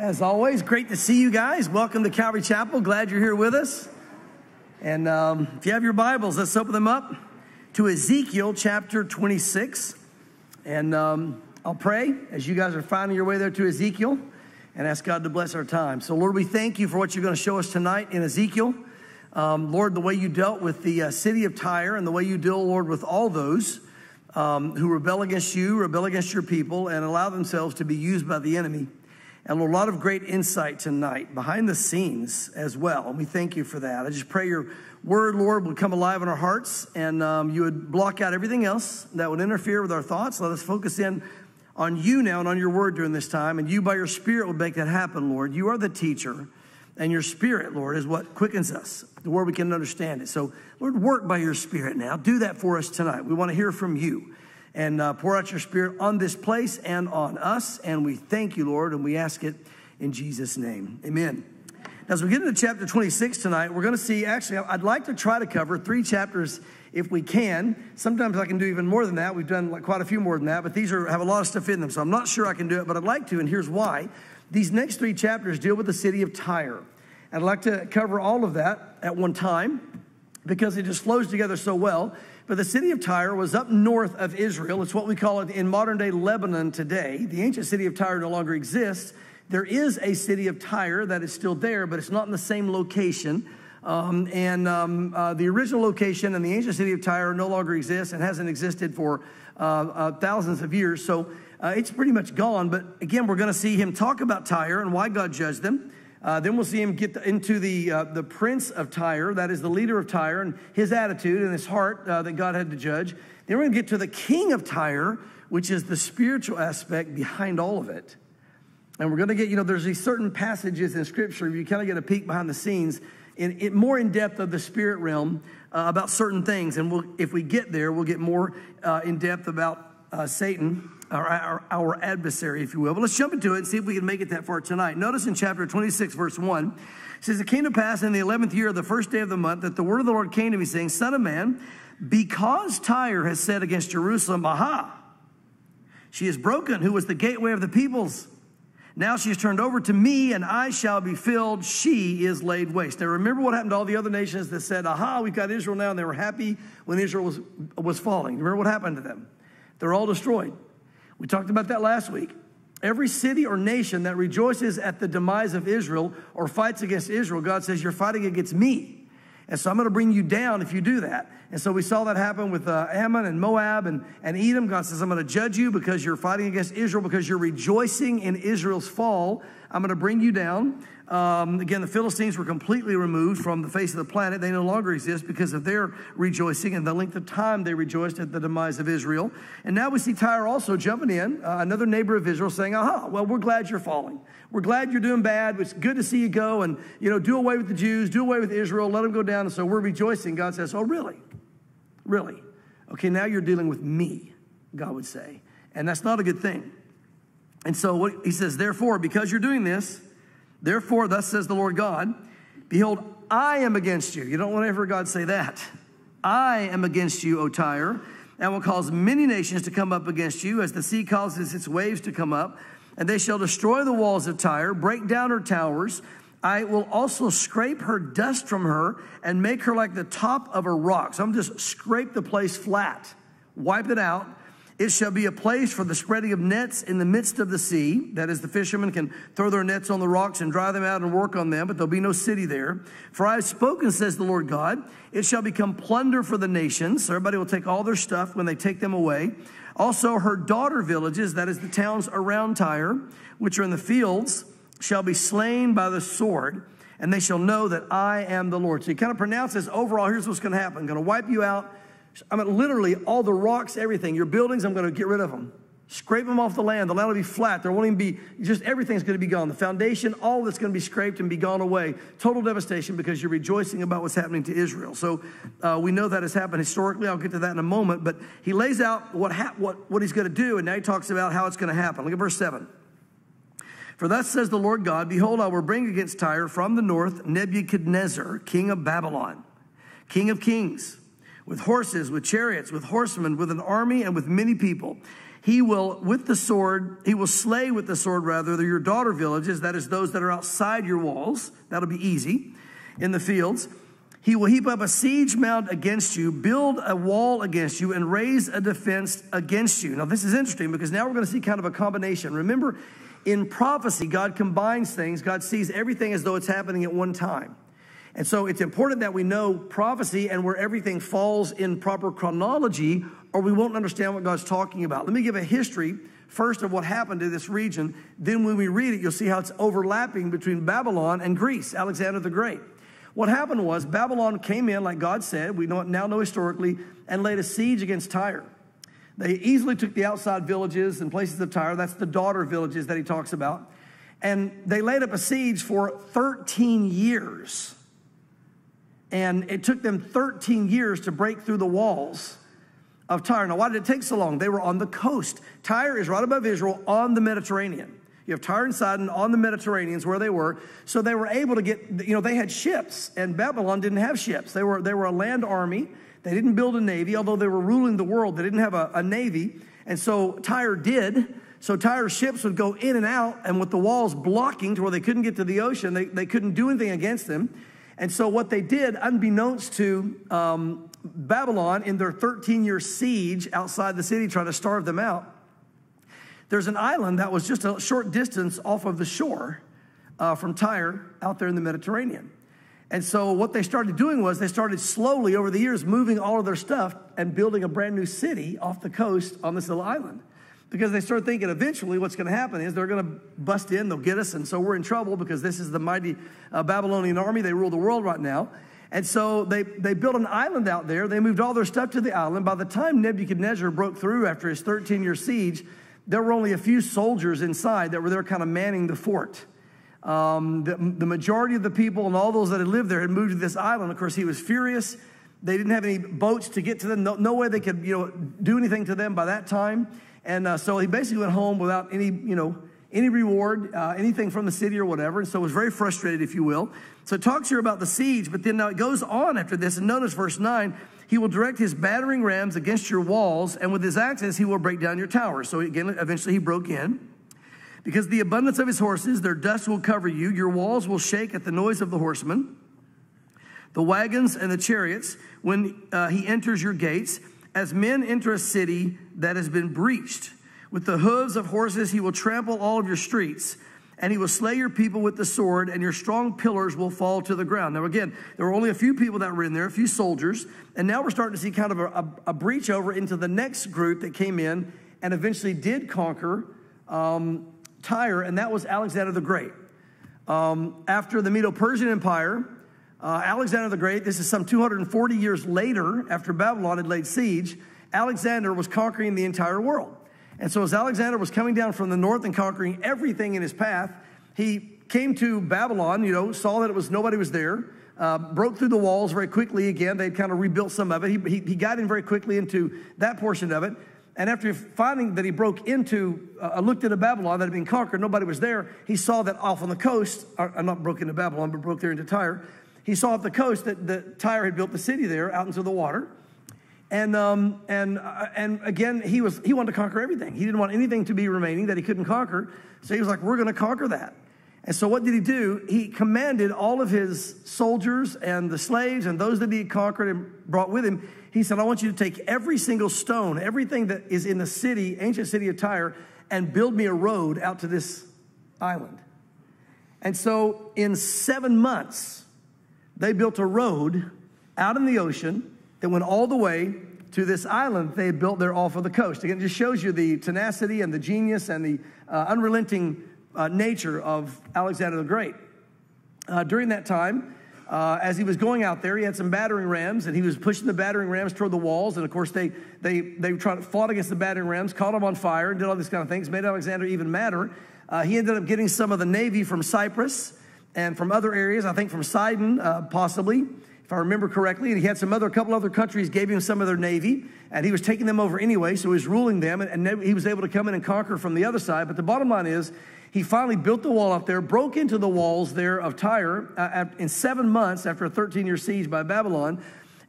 As always, great to see you guys. Welcome to Calvary Chapel. Glad you're here with us. And um, if you have your Bibles, let's open them up to Ezekiel chapter 26. And um, I'll pray as you guys are finding your way there to Ezekiel and ask God to bless our time. So, Lord, we thank you for what you're going to show us tonight in Ezekiel. Um, Lord, the way you dealt with the uh, city of Tyre and the way you deal, Lord, with all those um, who rebel against you, rebel against your people, and allow themselves to be used by the enemy. And a lot of great insight tonight behind the scenes as well. And we thank you for that. I just pray your word, Lord, would come alive in our hearts and um, you would block out everything else that would interfere with our thoughts. Let us focus in on you now and on your word during this time. And you, by your spirit, would make that happen, Lord. You are the teacher. And your spirit, Lord, is what quickens us, the word we can understand it. So, Lord, work by your spirit now. Do that for us tonight. We want to hear from you and uh, pour out your spirit on this place and on us. And we thank you, Lord, and we ask it in Jesus' name. Amen. As we get into chapter 26 tonight, we're going to see actually, I'd like to try to cover three chapters if we can. Sometimes I can do even more than that. We've done like quite a few more than that, but these are, have a lot of stuff in them. So I'm not sure I can do it, but I'd like to, and here's why. These next three chapters deal with the city of Tyre. I'd like to cover all of that at one time because it just flows together so well. But the city of Tyre was up north of Israel. It's what we call it in modern day Lebanon today. The ancient city of Tyre no longer exists. There is a city of Tyre that is still there, but it's not in the same location. Um, and um, uh, the original location and the ancient city of Tyre no longer exists and hasn't existed for uh, uh, thousands of years. So uh, it's pretty much gone. But again, we're going to see him talk about Tyre and why God judged them. Uh, then we'll see him get into the, uh, the prince of Tyre, that is the leader of Tyre, and his attitude and his heart uh, that God had to judge. Then we're going to get to the king of Tyre, which is the spiritual aspect behind all of it. And we're going to get, you know, there's these certain passages in Scripture, you kind of get a peek behind the scenes, in, in more in depth of the spirit realm uh, about certain things. And we'll, if we get there, we'll get more uh, in depth about uh, Satan our, our, our, adversary, if you will. But let's jump into it and see if we can make it that far tonight. Notice in chapter 26, verse 1, it says, It came to pass in the 11th year of the first day of the month that the word of the Lord came to me, saying, Son of man, because Tyre has said against Jerusalem, Aha, she is broken, who was the gateway of the peoples. Now she is turned over to me, and I shall be filled. She is laid waste. Now remember what happened to all the other nations that said, Aha, we've got Israel now, and they were happy when Israel was, was falling. Remember what happened to them? They're all destroyed. We talked about that last week. Every city or nation that rejoices at the demise of Israel or fights against Israel, God says, You're fighting against me. And so I'm going to bring you down if you do that. And so we saw that happen with uh, Ammon and Moab and, and Edom. God says, I'm going to judge you because you're fighting against Israel, because you're rejoicing in Israel's fall. I'm going to bring you down. Um, again, the Philistines were completely removed from the face of the planet. They no longer exist because of their rejoicing and the length of time they rejoiced at the demise of Israel. And now we see Tyre also jumping in, uh, another neighbor of Israel, saying, Aha, well, we're glad you're falling. We're glad you're doing bad. It's good to see you go and, you know, do away with the Jews, do away with Israel, let them go down. And so we're rejoicing. God says, Oh, really? Really? Okay, now you're dealing with me, God would say. And that's not a good thing. And so what he says, therefore, because you're doing this, Therefore, thus says the Lord God, Behold, I am against you. You don't want to ever God say that. I am against you, O Tyre, and will cause many nations to come up against you, as the sea causes its waves to come up. And they shall destroy the walls of Tyre, break down her towers. I will also scrape her dust from her and make her like the top of a rock. So I'm just scrape the place flat, wipe it out, it shall be a place for the spreading of nets in the midst of the sea. That is, the fishermen can throw their nets on the rocks and dry them out and work on them, but there'll be no city there. For I have spoken, says the Lord God, it shall become plunder for the nations. So everybody will take all their stuff when they take them away. Also, her daughter villages, that is, the towns around Tyre, which are in the fields, shall be slain by the sword, and they shall know that I am the Lord. So he kind of pronounces overall, here's what's going to happen I'm going to wipe you out I mean, literally, all the rocks, everything, your buildings, I'm going to get rid of them. Scrape them off the land. The land will be flat. There won't even be, just everything's going to be gone. The foundation, all that's going to be scraped and be gone away. Total devastation because you're rejoicing about what's happening to Israel. So uh, we know that has happened historically. I'll get to that in a moment. But he lays out what, ha- what, what he's going to do, and now he talks about how it's going to happen. Look at verse 7. For thus says the Lord God Behold, I will bring against Tyre from the north Nebuchadnezzar, king of Babylon, king of kings with horses, with chariots, with horsemen, with an army, and with many people. He will, with the sword, he will slay with the sword, rather, your daughter villages, that is, those that are outside your walls. That'll be easy in the fields. He will heap up a siege mount against you, build a wall against you, and raise a defense against you. Now, this is interesting because now we're going to see kind of a combination. Remember, in prophecy, God combines things, God sees everything as though it's happening at one time. And so it's important that we know prophecy and where everything falls in proper chronology, or we won't understand what God's talking about. Let me give a history first of what happened to this region. Then, when we read it, you'll see how it's overlapping between Babylon and Greece, Alexander the Great. What happened was Babylon came in, like God said, we know, now know historically, and laid a siege against Tyre. They easily took the outside villages and places of Tyre. That's the daughter villages that he talks about. And they laid up a siege for 13 years. And it took them 13 years to break through the walls of Tyre. Now, why did it take so long? They were on the coast. Tyre is right above Israel on the Mediterranean. You have Tyre and Sidon on the Mediterraneans where they were. So they were able to get, you know, they had ships, and Babylon didn't have ships. They were, they were a land army. They didn't build a navy, although they were ruling the world. They didn't have a, a navy. And so Tyre did. So Tyre's ships would go in and out, and with the walls blocking to where they couldn't get to the ocean, they, they couldn't do anything against them. And so what they did, unbeknownst to um, Babylon in their 13 year siege outside the city, trying to starve them out, there's an island that was just a short distance off of the shore uh, from Tyre out there in the Mediterranean. And so what they started doing was they started slowly over the years moving all of their stuff and building a brand new city off the coast on this little island. Because they start thinking eventually what's going to happen is they're going to bust in, they'll get us, and so we're in trouble because this is the mighty uh, Babylonian army. They rule the world right now. And so they, they built an island out there. They moved all their stuff to the island. By the time Nebuchadnezzar broke through after his 13 year siege, there were only a few soldiers inside that were there kind of manning the fort. Um, the, the, majority of the people and all those that had lived there had moved to this island. Of course, he was furious. They didn't have any boats to get to them. No, no way they could, you know, do anything to them by that time. And uh, so he basically went home without any, you know, any reward, uh, anything from the city or whatever. And so was very frustrated, if you will. So it talks here about the siege, but then now it goes on after this. And notice verse 9 he will direct his battering rams against your walls, and with his axes he will break down your towers. So again, eventually he broke in. Because the abundance of his horses, their dust will cover you. Your walls will shake at the noise of the horsemen, the wagons and the chariots when uh, he enters your gates, as men enter a city that has been breached. With the hooves of horses, he will trample all of your streets and he will slay your people with the sword, and your strong pillars will fall to the ground. Now, again, there were only a few people that were in there, a few soldiers, and now we're starting to see kind of a, a, a breach over into the next group that came in and eventually did conquer um, Tyre, and that was Alexander the Great. Um, after the Medo Persian Empire, uh, Alexander the Great, this is some 240 years later after Babylon had laid siege, Alexander was conquering the entire world. And so, as Alexander was coming down from the north and conquering everything in his path, he came to Babylon, you know, saw that it was nobody was there, uh, broke through the walls very quickly again. They'd kind of rebuilt some of it. He, he, he, got in very quickly into that portion of it. And after finding that he broke into, uh, looked into Babylon that had been conquered, nobody was there, he saw that off on the coast, or, uh, not broke into Babylon, but broke there into Tyre. He saw off the coast that the Tyre had built the city there out into the water. And, um, and, uh, and again, he, was, he wanted to conquer everything. He didn't want anything to be remaining that he couldn't conquer. So he was like, we're going to conquer that. And so what did he do? He commanded all of his soldiers and the slaves and those that he had conquered and brought with him. He said, I want you to take every single stone, everything that is in the city, ancient city of Tyre, and build me a road out to this island. And so in seven months, they built a road out in the ocean that went all the way to this island they built there off of the coast. Again, it just shows you the tenacity and the genius and the uh, unrelenting uh, nature of Alexander the Great. Uh, during that time, uh, as he was going out there, he had some battering rams, and he was pushing the battering rams toward the walls. And of course, they they they tried fought against the battering rams, caught them on fire, and did all these kind of things. Made Alexander even madder. Uh, he ended up getting some of the navy from Cyprus and from other areas. I think from Sidon, uh, possibly if I remember correctly. And he had some other, a couple other countries gave him some of their navy, and he was taking them over anyway, so he was ruling them, and, and he was able to come in and conquer from the other side. But the bottom line is, he finally built the wall up there, broke into the walls there of Tyre uh, in seven months after a 13 year siege by Babylon,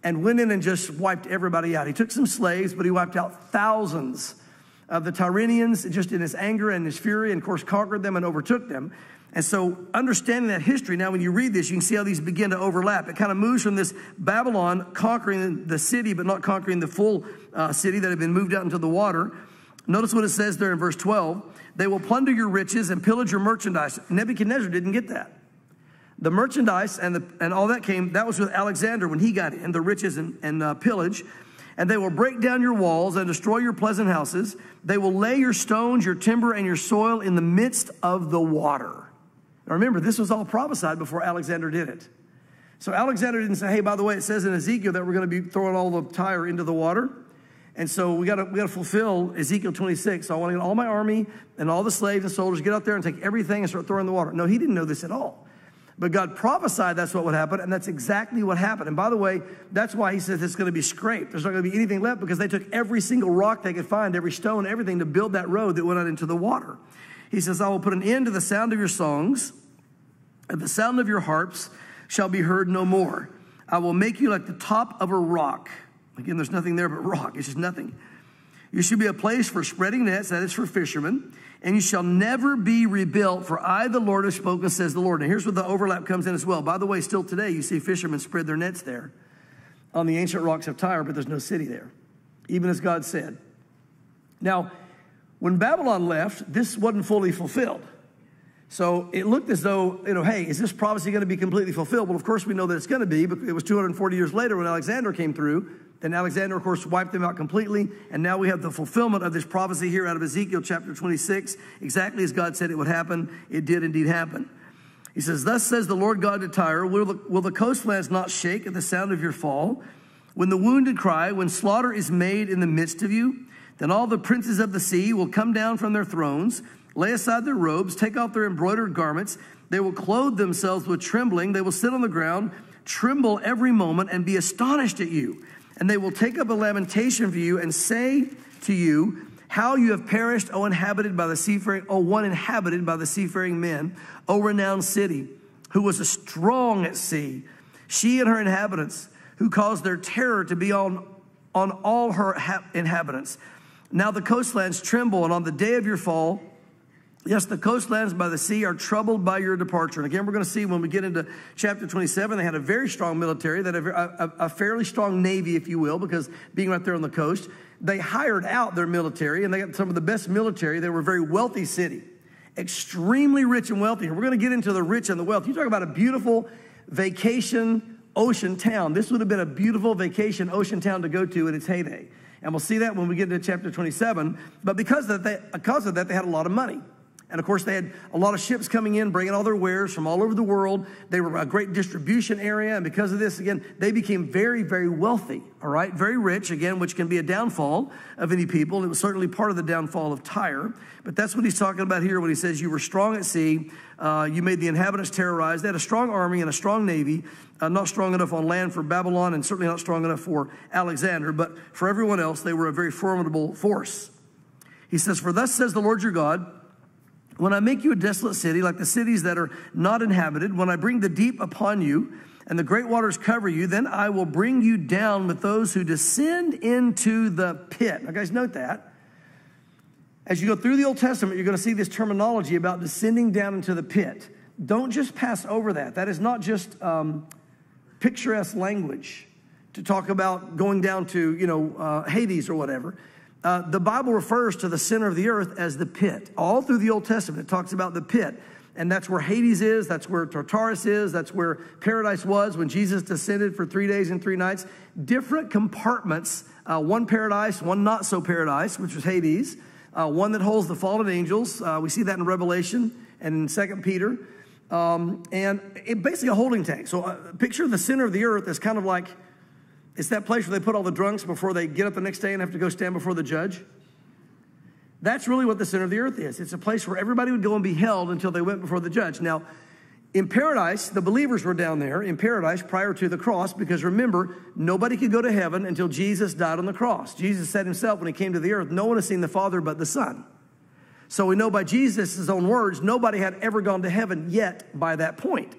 and went in and just wiped everybody out. He took some slaves, but he wiped out thousands of the Tyrrhenians, just in his anger and his fury, and of course conquered them and overtook them. And so, understanding that history, now when you read this, you can see how these begin to overlap. It kind of moves from this Babylon conquering the city, but not conquering the full uh, city that had been moved out into the water. Notice what it says there in verse 12 they will plunder your riches and pillage your merchandise. Nebuchadnezzar didn't get that. The merchandise and, the, and all that came, that was with Alexander when he got in, the riches and, and uh, pillage. And they will break down your walls and destroy your pleasant houses. They will lay your stones, your timber, and your soil in the midst of the water. Now remember, this was all prophesied before Alexander did it. So Alexander didn't say, hey, by the way, it says in Ezekiel that we're going to be throwing all the Tyre into the water. And so we got to we got to fulfill Ezekiel 26. So I want to get all my army and all the slaves and soldiers get out there and take everything and start throwing the water. No, he didn't know this at all. But God prophesied that's what would happen, and that's exactly what happened. And by the way, that's why he says it's going to be scraped. There's not going to be anything left because they took every single rock they could find, every stone, everything to build that road that went out into the water. He says, I will put an end to the sound of your songs, and the sound of your harps shall be heard no more. I will make you like the top of a rock Again, there's nothing there but rock. It's just nothing. You should be a place for spreading nets, that is for fishermen, and you shall never be rebuilt, for I, the Lord, have spoken, says the Lord. And here's where the overlap comes in as well. By the way, still today, you see fishermen spread their nets there on the ancient rocks of Tyre, but there's no city there, even as God said. Now, when Babylon left, this wasn't fully fulfilled. So it looked as though, you know, hey, is this prophecy going to be completely fulfilled? Well, of course, we know that it's going to be, but it was 240 years later when Alexander came through then Alexander, of course, wiped them out completely. And now we have the fulfillment of this prophecy here out of Ezekiel chapter 26. Exactly as God said it would happen, it did indeed happen. He says, Thus says the Lord God to Tyre, will the, will the coastlands not shake at the sound of your fall? When the wounded cry, when slaughter is made in the midst of you, then all the princes of the sea will come down from their thrones, lay aside their robes, take off their embroidered garments. They will clothe themselves with trembling. They will sit on the ground, tremble every moment, and be astonished at you and they will take up a lamentation for you and say to you, How you have perished, O inhabited by the seafaring, O one inhabited by the seafaring men, O renowned city, who was strong at sea, she and her inhabitants, who caused their terror to be on, on all her ha- inhabitants. Now the coastlands tremble, and on the day of your fall, Yes, the coastlands by the sea are troubled by your departure. And again, we're going to see when we get into chapter 27, they had a very strong military, that a, a, a, fairly strong navy, if you will, because being right there on the coast, they hired out their military, and they got some of the best military. They were a very wealthy city, extremely rich and wealthy. We're going to get into the rich and the wealth. You talk about a beautiful vacation ocean town. This would have been a beautiful vacation ocean town to go to in its heyday. And we'll see that when we get into chapter 27. But because of that, because of that they had a lot of money. And of course, they had a lot of ships coming in, bringing all their wares from all over the world. They were a great distribution area. And because of this, again, they became very, very wealthy, all right? Very rich, again, which can be a downfall of any people. It was certainly part of the downfall of Tyre. But that's what he's talking about here when he says, You were strong at sea. Uh, you made the inhabitants terrorized. They had a strong army and a strong navy, uh, not strong enough on land for Babylon and certainly not strong enough for Alexander. But for everyone else, they were a very formidable force. He says, For thus says the Lord your God, when I make you a desolate city, like the cities that are not inhabited, when I bring the deep upon you and the great waters cover you, then I will bring you down with those who descend into the pit. Now, guys, note that. As you go through the Old Testament, you're going to see this terminology about descending down into the pit. Don't just pass over that. That is not just um, picturesque language to talk about going down to, you know, uh, Hades or whatever. Uh, the Bible refers to the center of the earth as the pit. All through the Old Testament, it talks about the pit. And that's where Hades is, that's where Tartarus is, that's where paradise was when Jesus descended for three days and three nights. Different compartments uh, one paradise, one not so paradise, which was Hades, uh, one that holds the fallen angels. Uh, we see that in Revelation and in Second Peter. Um, and it basically a holding tank. So, uh, picture the center of the earth as kind of like it's that place where they put all the drunks before they get up the next day and have to go stand before the judge. That's really what the center of the earth is. It's a place where everybody would go and be held until they went before the judge. Now, in paradise, the believers were down there in paradise prior to the cross because remember, nobody could go to heaven until Jesus died on the cross. Jesus said himself when he came to the earth, No one has seen the Father but the Son. So we know by Jesus' own words, nobody had ever gone to heaven yet by that point.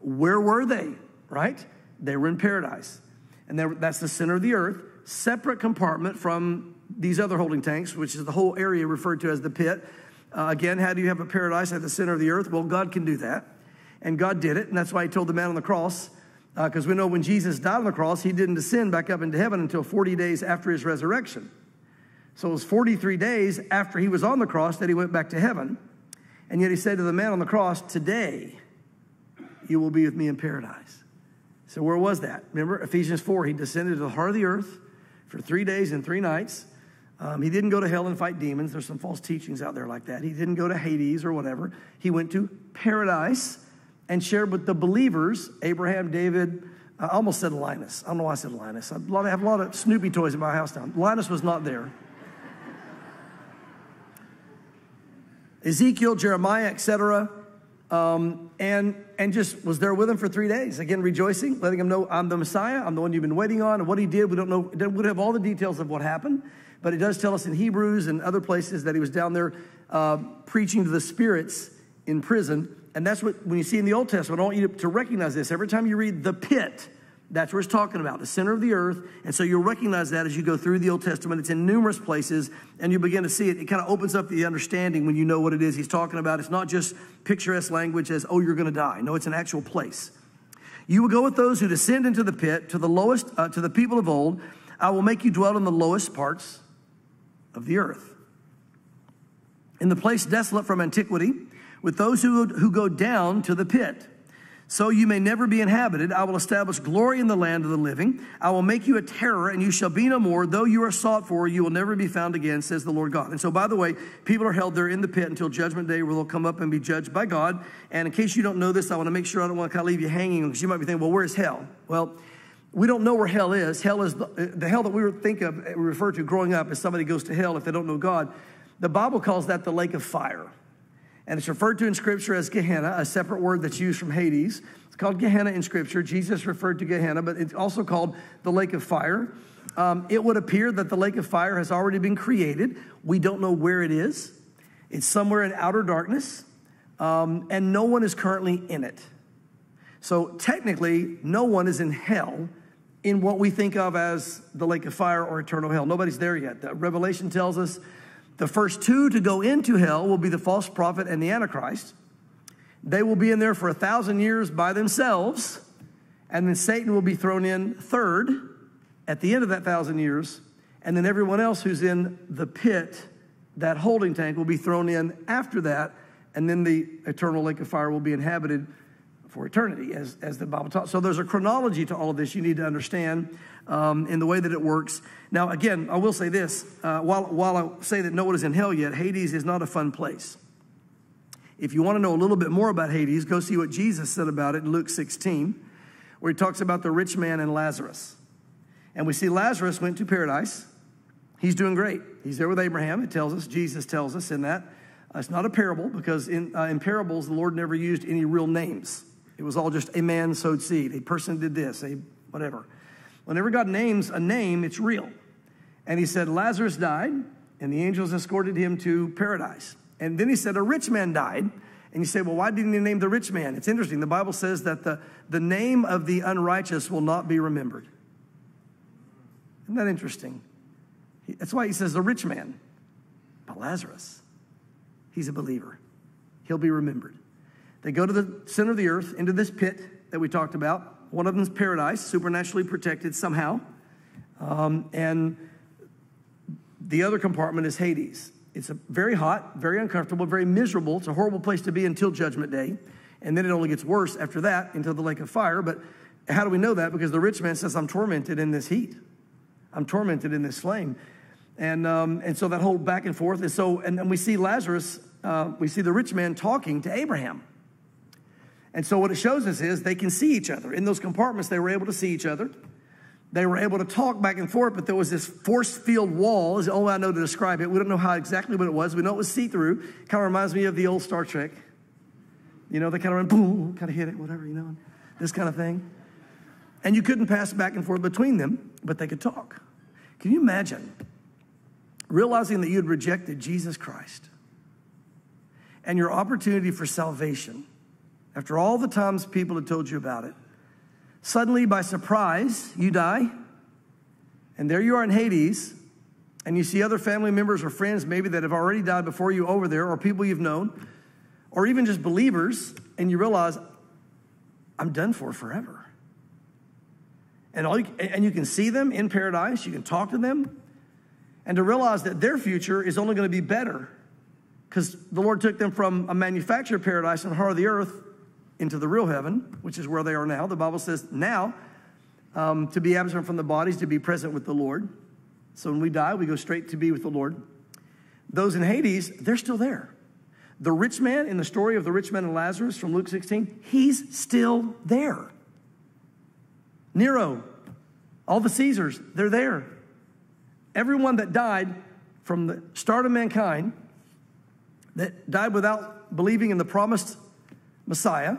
Where were they? Right? They were in paradise and that's the center of the earth, separate compartment from these other holding tanks, which is the whole area referred to as the pit. Uh, again, how do you have a paradise at the center of the earth? Well, God can do that. And God did it. And that's why He told the man on the cross, because uh, we know when Jesus died on the cross, He didn't descend back up into heaven until 40 days after His resurrection. So it was 43 days after He was on the cross that He went back to heaven. And yet He said to the man on the cross, Today you will be with me in paradise. So where was that? Remember Ephesians 4, He descended to the heart of the earth for three days and three nights. Um, he didn't go to hell and fight demons. There's some false teachings out there like that. He didn't go to Hades or whatever. He went to paradise and shared with the believers, Abraham, David, I almost said Linus. I don't know why I said Linus. I have a lot of Snoopy toys in my house now. Linus was not there. Ezekiel, Jeremiah, etc. Um, and, and just was there with him for three days. Again, rejoicing, letting him know I'm the Messiah, I'm the one you've been waiting on, and what he did. We don't know, we don't have all the details of what happened, but it does tell us in Hebrews and other places that he was down there uh, preaching to the spirits in prison. And that's what, when you see in the Old Testament, I want you to recognize this. Every time you read the pit, that's what it's talking about, the center of the earth. And so you'll recognize that as you go through the Old Testament. It's in numerous places, and you begin to see it. It kind of opens up the understanding when you know what it is he's talking about. It's not just picturesque language as, oh, you're going to die. No, it's an actual place. You will go with those who descend into the pit, to the lowest, uh, to the people of old. I will make you dwell in the lowest parts of the earth. In the place desolate from antiquity, with those who, who go down to the pit. So you may never be inhabited. I will establish glory in the land of the living. I will make you a terror, and you shall be no more. Though you are sought for, you will never be found again, says the Lord God. And so, by the way, people are held there in the pit until judgment day, where they'll come up and be judged by God. And in case you don't know this, I want to make sure I don't want to kind of leave you hanging because you might be thinking, well, where's hell? Well, we don't know where hell is. Hell is the, uh, the hell that we think of, we refer to growing up as somebody goes to hell if they don't know God. The Bible calls that the lake of fire. And it's referred to in Scripture as Gehenna, a separate word that's used from Hades. It's called Gehenna in Scripture. Jesus referred to Gehenna, but it's also called the lake of fire. Um, it would appear that the lake of fire has already been created. We don't know where it is. It's somewhere in outer darkness, um, and no one is currently in it. So technically, no one is in hell in what we think of as the lake of fire or eternal hell. Nobody's there yet. The Revelation tells us the first two to go into hell will be the false prophet and the Antichrist. They will be in there for a thousand years by themselves, and then Satan will be thrown in third at the end of that thousand years, and then everyone else who's in the pit, that holding tank, will be thrown in after that, and then the eternal lake of fire will be inhabited for eternity, as, as the Bible taught. So there's a chronology to all of this you need to understand um, in the way that it works. Now, again, I will say this uh, while, while I say that no one is in hell yet, Hades is not a fun place. If you want to know a little bit more about Hades, go see what Jesus said about it in Luke 16, where he talks about the rich man and Lazarus. And we see Lazarus went to paradise. He's doing great. He's there with Abraham, it tells us. Jesus tells us in that. Uh, it's not a parable because in, uh, in parables, the Lord never used any real names. It was all just a man sowed seed, a person did this, a whatever. Whenever God names a name, it's real. And he said, Lazarus died, and the angels escorted him to paradise. And then he said, A rich man died. And you say, Well, why didn't he name the rich man? It's interesting. The Bible says that the, the name of the unrighteous will not be remembered. Isn't that interesting? That's why he says the rich man. But Lazarus, he's a believer. He'll be remembered. They go to the center of the earth, into this pit that we talked about. One of them is paradise, supernaturally protected somehow. Um, and the other compartment is Hades. It's very hot, very uncomfortable, very miserable. It's a horrible place to be until Judgment Day. And then it only gets worse after that into the lake of fire. But how do we know that? Because the rich man says, I'm tormented in this heat, I'm tormented in this flame. And, um, and so that whole back and forth. And so, and, and we see Lazarus, uh, we see the rich man talking to Abraham. And so what it shows us is they can see each other. In those compartments, they were able to see each other. They were able to talk back and forth, but there was this force field wall, is the only way I know to describe it. We don't know how exactly what it was. We know it was see through. Kind of reminds me of the old Star Trek. You know, they kind of went boom, kind of hit it, whatever, you know, this kind of thing. And you couldn't pass back and forth between them, but they could talk. Can you imagine realizing that you had rejected Jesus Christ and your opportunity for salvation? After all the times people had told you about it, suddenly by surprise, you die. And there you are in Hades. and you see other family members or friends maybe that have already died before you over there, or people you've known, or even just believers, and you realize, I'm done for forever. And, all you, and you can see them in paradise, you can talk to them, and to realize that their future is only going to be better because the Lord took them from a manufactured paradise in the heart of the earth into the real heaven, which is where they are now. The Bible says now um, to be absent from the bodies, to be present with the Lord. So when we die, we go straight to be with the Lord. Those in Hades, they're still there. The rich man in the story of the rich man and Lazarus from Luke 16, he's still there. Nero, all the Caesars, they're there. Everyone that died from the start of mankind, that died without believing in the promised Messiah,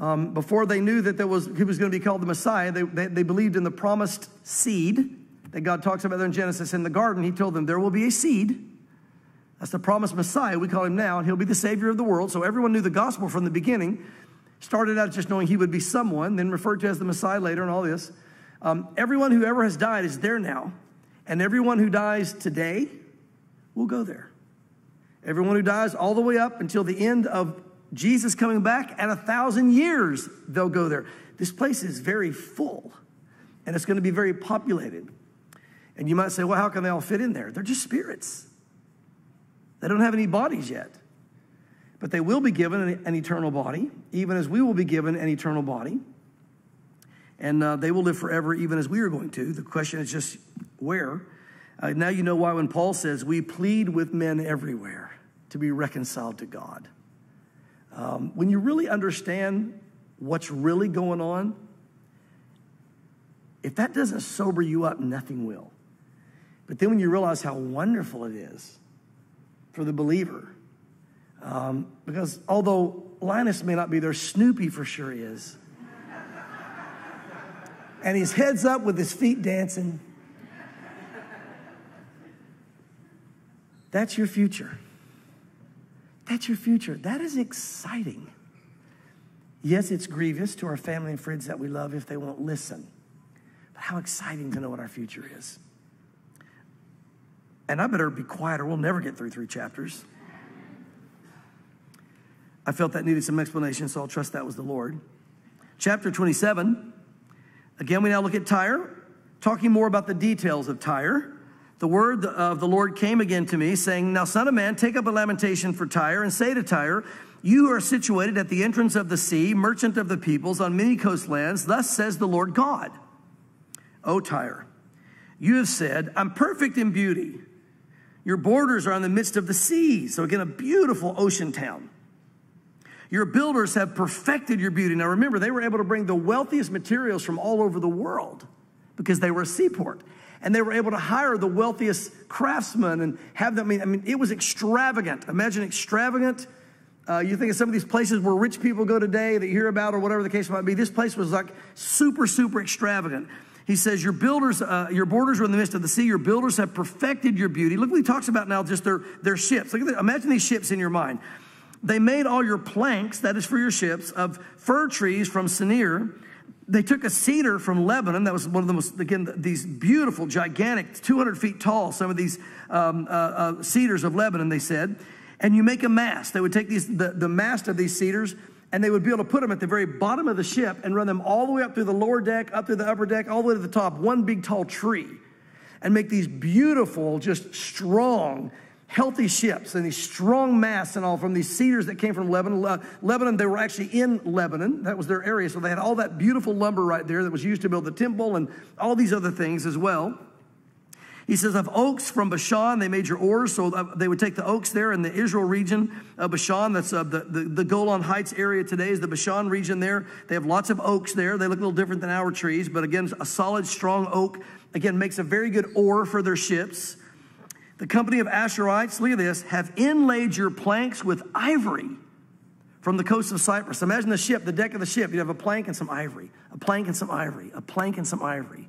um, before they knew that there was, he was going to be called the Messiah, they, they, they believed in the promised seed that God talks about there in Genesis in the garden. He told them, There will be a seed. That's the promised Messiah. We call him now, and he'll be the Savior of the world. So everyone knew the gospel from the beginning. Started out just knowing he would be someone, then referred to as the Messiah later, and all this. Um, everyone who ever has died is there now. And everyone who dies today will go there. Everyone who dies all the way up until the end of Jesus coming back and a thousand years, they'll go there. This place is very full and it's going to be very populated. And you might say, well, how can they all fit in there? They're just spirits. They don't have any bodies yet. But they will be given an, eternal body, even as we will be given an eternal body. And uh, they will live forever, even as we are going to. The question is just where. Uh, now you know why when Paul says, we plead with men everywhere to be reconciled to God. Um, when you really understand what's really going on, if that doesn't sober you up, nothing will. But then when you realize how wonderful it is for the believer, um, because although Linus may not be there, Snoopy for sure is. and his head's up with his feet dancing. That's your future. That's your future. That is exciting. Yes, it's grievous to our family and friends that we love if they won't listen. But how exciting to know what our future is. And I better be quiet or we'll never get through three chapters. I felt that needed some explanation, so I'll trust that was the Lord. Chapter 27. Again, we now look at Tyre, talking more about the details of Tyre the word of the Lord came again to me, saying, Now, son of man, take up a lamentation for Tyre, and say to Tyre, You who are situated at the entrance of the sea, merchant of the peoples, on many coastlands, thus says the Lord God, O Tyre, you have said, I'm perfect in beauty. Your borders are in the midst of the sea. So, again, a beautiful ocean town. Your builders have perfected your beauty. Now, remember, they were able to bring the wealthiest materials from all over the world because they were a seaport and they were able to hire the wealthiest craftsmen and have them. I mean, I mean it was extravagant. Imagine extravagant. Uh, you think of some of these places where rich people go today that you hear about, or whatever the case might be. This place was like super, super extravagant. He says, Your builders, uh, your borders are in the midst of the sea. Your builders have perfected your beauty. Look what he talks about now, just their, their ships. Look at that. Imagine these ships in your mind. They made all your planks, that is for your ships, of fir trees from Senir they took a cedar from Lebanon. That was one of the most, again, these beautiful, gigantic, 200 feet tall, some of these um, uh, uh, cedars of Lebanon, they said. And you make a mast. They would take these, the, the mast of these cedars and they would be able to put them at the very bottom of the ship and run them all the way up through the lower deck, up through the upper deck, all the way to the top, one big tall tree, and make these beautiful, just strong, healthy ships and these strong masts and all from these cedars that came from Lebanon. Lebanon, they were actually in Lebanon. That was their area. So they had all that beautiful lumber right there that was used to build the temple and all these other things as well. He says, of oaks from Bashan, they made your oars. So uh, they would take the oaks there in the Israel region of Bashan. That's uh, the, the, the Golan Heights area today is the Bashan region there. They have lots of oaks there. They look a little different than our trees, but again, a solid, strong oak, again, makes a very good oar for their ships. The company of Ashurites, look at this, have inlaid your planks with ivory from the coast of Cyprus. Imagine the ship, the deck of the ship. You have a plank and some ivory, a plank and some ivory, a plank and some ivory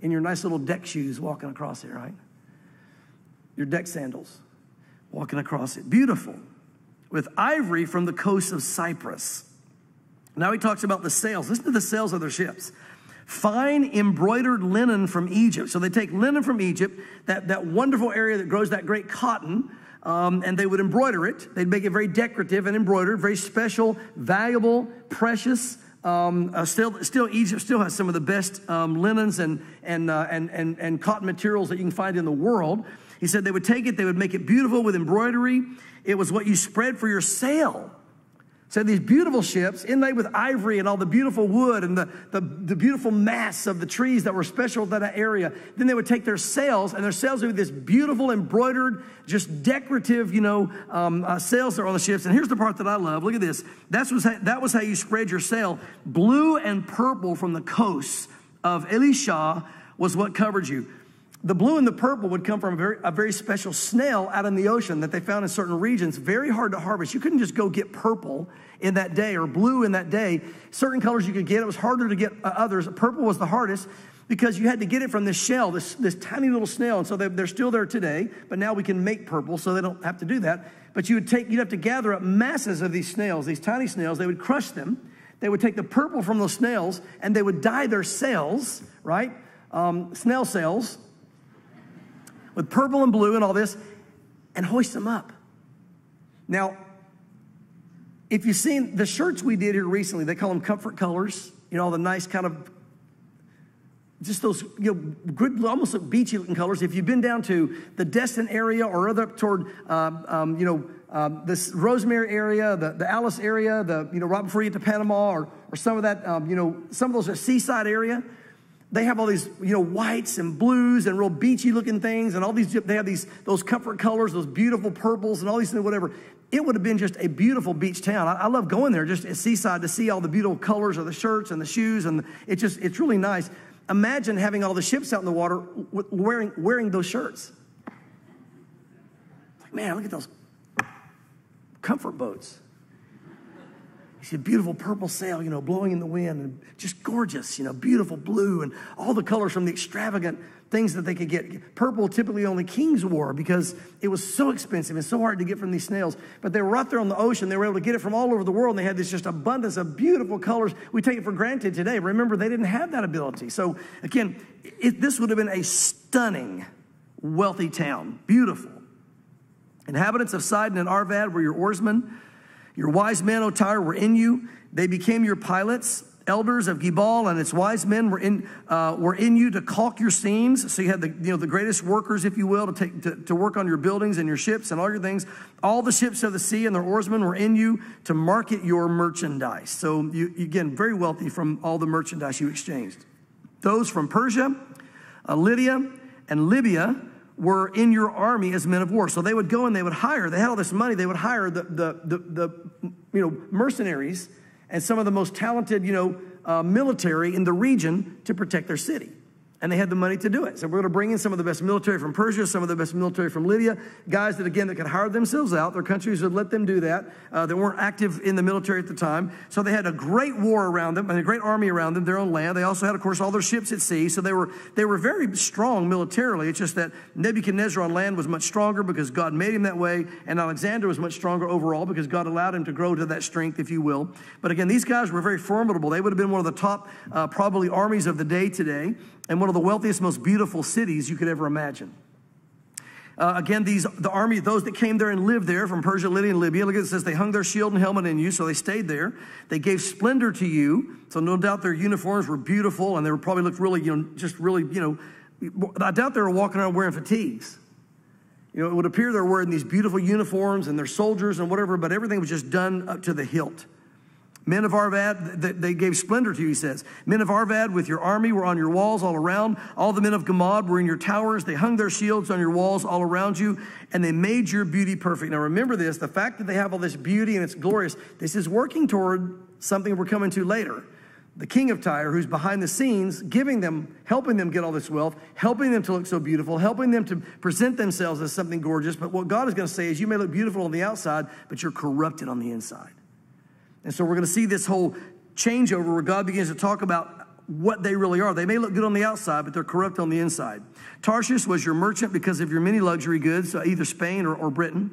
in your nice little deck shoes walking across it, right? Your deck sandals walking across it. Beautiful. With ivory from the coast of Cyprus. Now he talks about the sails. Listen to the sails of their ships. Fine embroidered linen from Egypt. So they take linen from Egypt, that, that wonderful area that grows that great cotton, um, and they would embroider it. They'd make it very decorative and embroidered, very special, valuable, precious. Um, uh, still, still, Egypt still has some of the best um, linens and, and, uh, and, and, and cotton materials that you can find in the world. He said they would take it, they would make it beautiful with embroidery. It was what you spread for your sail. So these beautiful ships, inlaid with ivory and all the beautiful wood and the, the, the, beautiful mass of the trees that were special to that area. Then they would take their sails, and their sails would be this beautiful embroidered, just decorative, you know, um, uh, sails that are on the ships. And here's the part that I love. Look at this. That's was how, that was how you spread your sail. Blue and purple from the coasts of Elishah was what covered you. The blue and the purple would come from a very, a very special snail out in the ocean that they found in certain regions, very hard to harvest. You couldn't just go get purple in that day or blue in that day. Certain colors you could get, it was harder to get uh, others. Purple was the hardest because you had to get it from this shell, this, this tiny little snail. And so they, they're still there today, but now we can make purple, so they don't have to do that. But you would take, you'd have to gather up masses of these snails, these tiny snails. They would crush them. They would take the purple from those snails and they would dye their sails, right? Um, snail sails with purple and blue and all this and hoist them up. Now, if you've seen the shirts we did here recently, they call them comfort colors, you know, all the nice kind of just those you know good almost beachy looking colors if you've been down to the Destin area or other up toward um, um, you know um, this rosemary area the, the Alys area the you know right before you get to panama or, or some of that um, you know some of those are seaside area they have all these, you know, whites and blues and real beachy looking things, and all these, they have these, those comfort colors, those beautiful purples and all these things, whatever. It would have been just a beautiful beach town. I, I love going there just at Seaside to see all the beautiful colors of the shirts and the shoes, and it's just, it's really nice. Imagine having all the ships out in the water wearing, wearing those shirts. Like, man, look at those comfort boats. See a beautiful purple sail, you know, blowing in the wind and just gorgeous, you know, beautiful blue and all the colors from the extravagant things that they could get. Purple typically only kings wore because it was so expensive and so hard to get from these snails. But they were out there on the ocean. They were able to get it from all over the world and they had this just abundance of beautiful colors. We take it for granted today. Remember, they didn't have that ability. So again, it, this would have been a stunning, wealthy town. Beautiful. Inhabitants of Sidon and Arvad were your oarsmen. Your wise men, O Tyre, were in you. They became your pilots. Elders of Gebal and its wise men were in, uh, were in you to caulk your seams. So you had the, you know, the greatest workers, if you will, to, take, to, to work on your buildings and your ships and all your things. All the ships of the sea and their oarsmen were in you to market your merchandise. So you, again, very wealthy from all the merchandise you exchanged. Those from Persia, uh, Lydia, and Libya were in your army as men of war. So they would go and they would hire, they had all this money, they would hire the, the, the, the you know, mercenaries and some of the most talented, you know, uh, military in the region to protect their city and they had the money to do it. So we're going to bring in some of the best military from Persia, some of the best military from Lydia, guys that again that could hire themselves out. Their countries would let them do that. Uh, they weren't active in the military at the time, so they had a great war around them and a great army around them, their own land. They also had, of course, all their ships at sea, so they were they were very strong militarily. It's just that Nebuchadnezzar on land was much stronger because God made him that way, and Alexander was much stronger overall because God allowed him to grow to that strength, if you will. But again, these guys were very formidable. They would have been one of the top, uh, probably armies of the day today and one of the wealthiest, most beautiful cities you could ever imagine. Uh, again, these the army, those that came there and lived there from Persia, Lydia, and Libya. Look at it, says they hung their shield and helmet in you, so they stayed there. They gave splendor to you, so no doubt their uniforms were beautiful, and they were probably looked really, you know, just really, you know. I doubt they were walking around wearing fatigues. You know, it would appear they're wearing these beautiful uniforms and they're soldiers and whatever, but everything was just done up to the hilt. Men of Arvad, they gave splendor to you, he says. Men of Arvad with your army were on your walls all around. All the men of Gammad were in your towers. They hung their shields on your walls all around you, and they made your beauty perfect. Now remember this the fact that they have all this beauty and it's glorious, this is working toward something we're coming to later. The king of Tyre, who's behind the scenes, giving them, helping them get all this wealth, helping them to look so beautiful, helping them to present themselves as something gorgeous. But what God is going to say is, you may look beautiful on the outside, but you're corrupted on the inside. And so we're going to see this whole changeover where God begins to talk about what they really are. They may look good on the outside, but they're corrupt on the inside. Tarshish was your merchant because of your many luxury goods, uh, either Spain or, or Britain.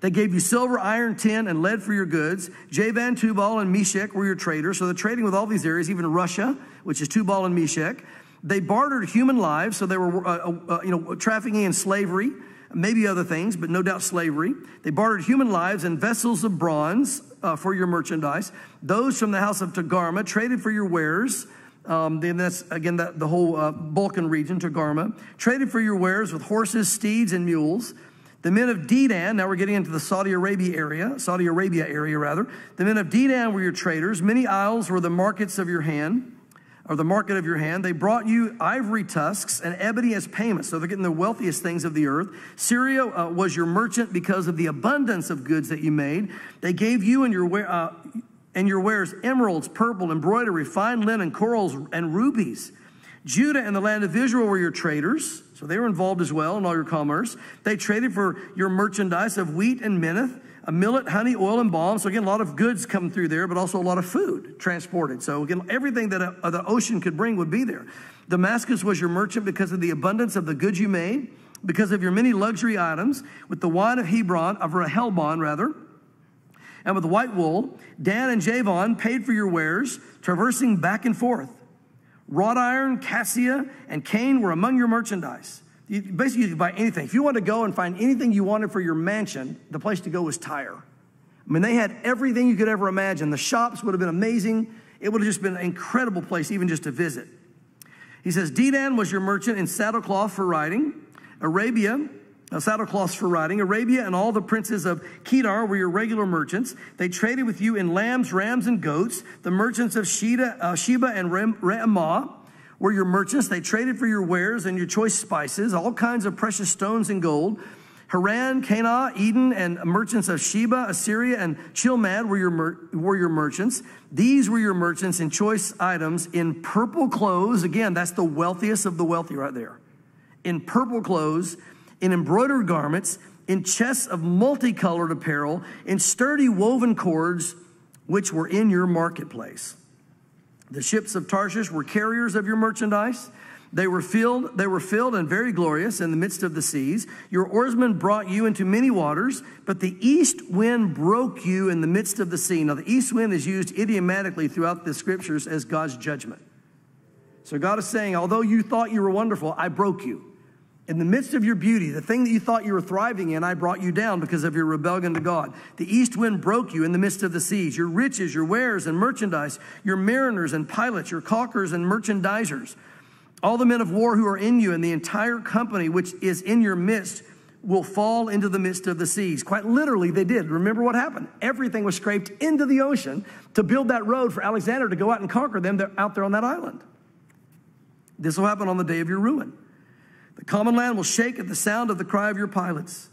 They gave you silver, iron, tin, and lead for your goods. Javan, Tubal, and Meshech were your traders. So they're trading with all these areas, even Russia, which is Tubal and Meshech. They bartered human lives, so they were, uh, uh, uh, you know, trafficking in slavery, maybe other things, but no doubt slavery. They bartered human lives and vessels of bronze uh, for your merchandise. Those from the house of Togarmah traded for your wares. Um, then that's again the, the whole uh, Balkan region, Togarmah, traded for your wares with horses, steeds, and mules. The men of Dedan, now we're getting into the Saudi Arabia area, Saudi Arabia area rather. The men of Dedan were your traders. Many isles were the markets of your hand or the market of your hand. They brought you ivory tusks and ebony as payment. So they're getting the wealthiest things of the earth. Syria uh, was your merchant because of the abundance of goods that you made. They gave you and your, uh, and your wares emeralds, purple, embroidery, fine linen, corals, and rubies. Judah and the land of Israel were your traders. So they were involved as well in all your commerce. They traded for your merchandise of wheat and Minnith a millet, honey, oil, and balm. So again, a lot of goods come through there, but also a lot of food transported. So again, everything that a, uh, the ocean could bring would be there. Damascus was your merchant because of the abundance of the goods you made, because of your many luxury items, with the wine of Hebron, of Helbon rather, and with white wool. Dan and Javan paid for your wares, traversing back and forth. Wrought iron, cassia, and cane were among your merchandise. Basically, you could buy anything. If you wanted to go and find anything you wanted for your mansion, the place to go was Tyre. I mean, they had everything you could ever imagine. The shops would have been amazing. It would have just been an incredible place, even just to visit. He says, Dedan was your merchant in saddlecloth for riding. Arabia, uh, saddlecloths for riding. Arabia and all the princes of Kedar were your regular merchants. They traded with you in lambs, rams, and goats. The merchants of Sheba, uh, Sheba and Ramah were your merchants. They traded for your wares and your choice spices, all kinds of precious stones and gold. Haran, Canaan, Eden, and merchants of Sheba, Assyria, and Chilmad were your, mer- were your merchants. These were your merchants in choice items in purple clothes. Again, that's the wealthiest of the wealthy right there. In purple clothes, in embroidered garments, in chests of multicolored apparel, in sturdy woven cords, which were in your marketplace. The ships of Tarshish were carriers of your merchandise. They were filled, they were filled and very glorious in the midst of the seas. Your oarsmen brought you into many waters, but the east wind broke you in the midst of the sea. Now, the east wind is used idiomatically throughout the scriptures as God's judgment. So God is saying, although you thought you were wonderful, I broke you. In the midst of your beauty, the thing that you thought you were thriving in, I brought you down because of your rebellion to God. The east wind broke you in the midst of the seas. Your riches, your wares, and merchandise, your mariners and pilots, your caulkers and merchandisers, all the men of war who are in you, and the entire company which is in your midst will fall into the midst of the seas. Quite literally, they did. Remember what happened? Everything was scraped into the ocean to build that road for Alexander to go out and conquer them out there on that island. This will happen on the day of your ruin. The common land will shake at the sound of the cry of your pilots.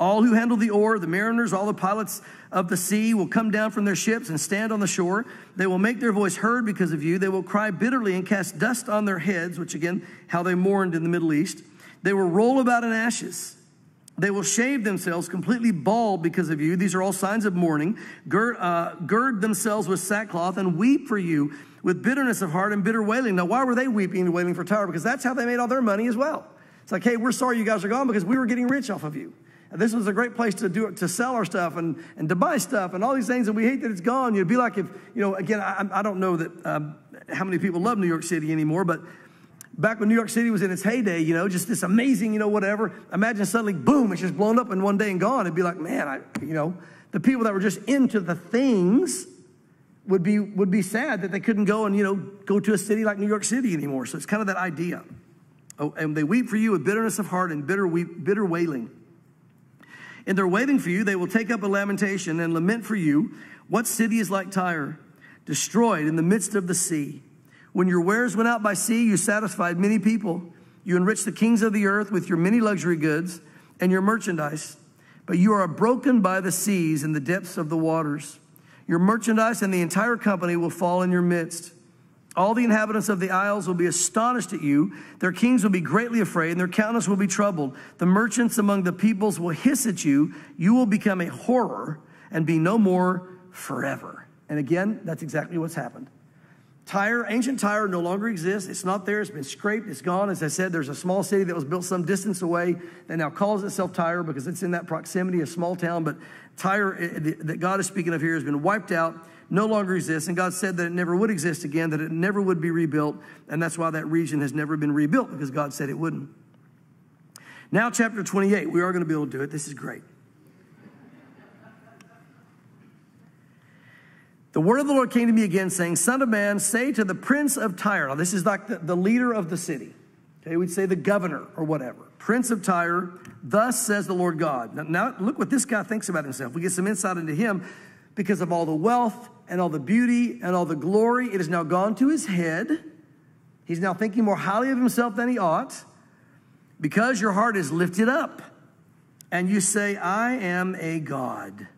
All who handle the oar, the mariners, all the pilots of the sea will come down from their ships and stand on the shore. They will make their voice heard because of you. They will cry bitterly and cast dust on their heads, which again, how they mourned in the Middle East. They will roll about in ashes. They will shave themselves completely bald because of you. These are all signs of mourning. Gird, uh, gird themselves with sackcloth and weep for you with bitterness of heart and bitter wailing. Now, why were they weeping and wailing for Tyre? Because that's how they made all their money as well. It's like, hey, we're sorry you guys are gone because we were getting rich off of you. And this was a great place to do it, to sell our stuff and, and to buy stuff and all these things. And we hate that it's gone. You'd be like if, you know, again, I, I don't know that um, how many people love New York City anymore, but back when New York City was in its heyday, you know, just this amazing, you know, whatever. Imagine suddenly, boom, it's just blown up in one day and gone. It'd be like, man, I, you know, the people that were just into the things would be, would be sad that they couldn't go and, you know, go to a city like New York City anymore. So it's kind of that idea. Oh, and they weep for you with bitterness of heart and bitter, weep, bitter wailing. In their wailing for you, they will take up a lamentation and lament for you. What city is like Tyre, destroyed in the midst of the sea? When your wares went out by sea, you satisfied many people. You enriched the kings of the earth with your many luxury goods and your merchandise. But you are broken by the seas and the depths of the waters. Your merchandise and the entire company will fall in your midst. All the inhabitants of the isles will be astonished at you. Their kings will be greatly afraid, and their countenance will be troubled. The merchants among the peoples will hiss at you. You will become a horror and be no more forever. And again, that's exactly what's happened. Tyre, ancient Tyre, no longer exists. It's not there. It's been scraped. It's gone. As I said, there's a small city that was built some distance away that now calls itself Tyre because it's in that proximity, a small town. But Tyre, that God is speaking of here, has been wiped out, no longer exists. And God said that it never would exist again, that it never would be rebuilt. And that's why that region has never been rebuilt because God said it wouldn't. Now, chapter 28, we are going to be able to do it. This is great. The word of the Lord came to me again, saying, Son of man, say to the prince of Tyre. Now, this is like the, the leader of the city. Okay, we'd say the governor or whatever. Prince of Tyre, thus says the Lord God. Now, now, look what this guy thinks about himself. We get some insight into him because of all the wealth and all the beauty and all the glory. It has now gone to his head. He's now thinking more highly of himself than he ought because your heart is lifted up and you say, I am a God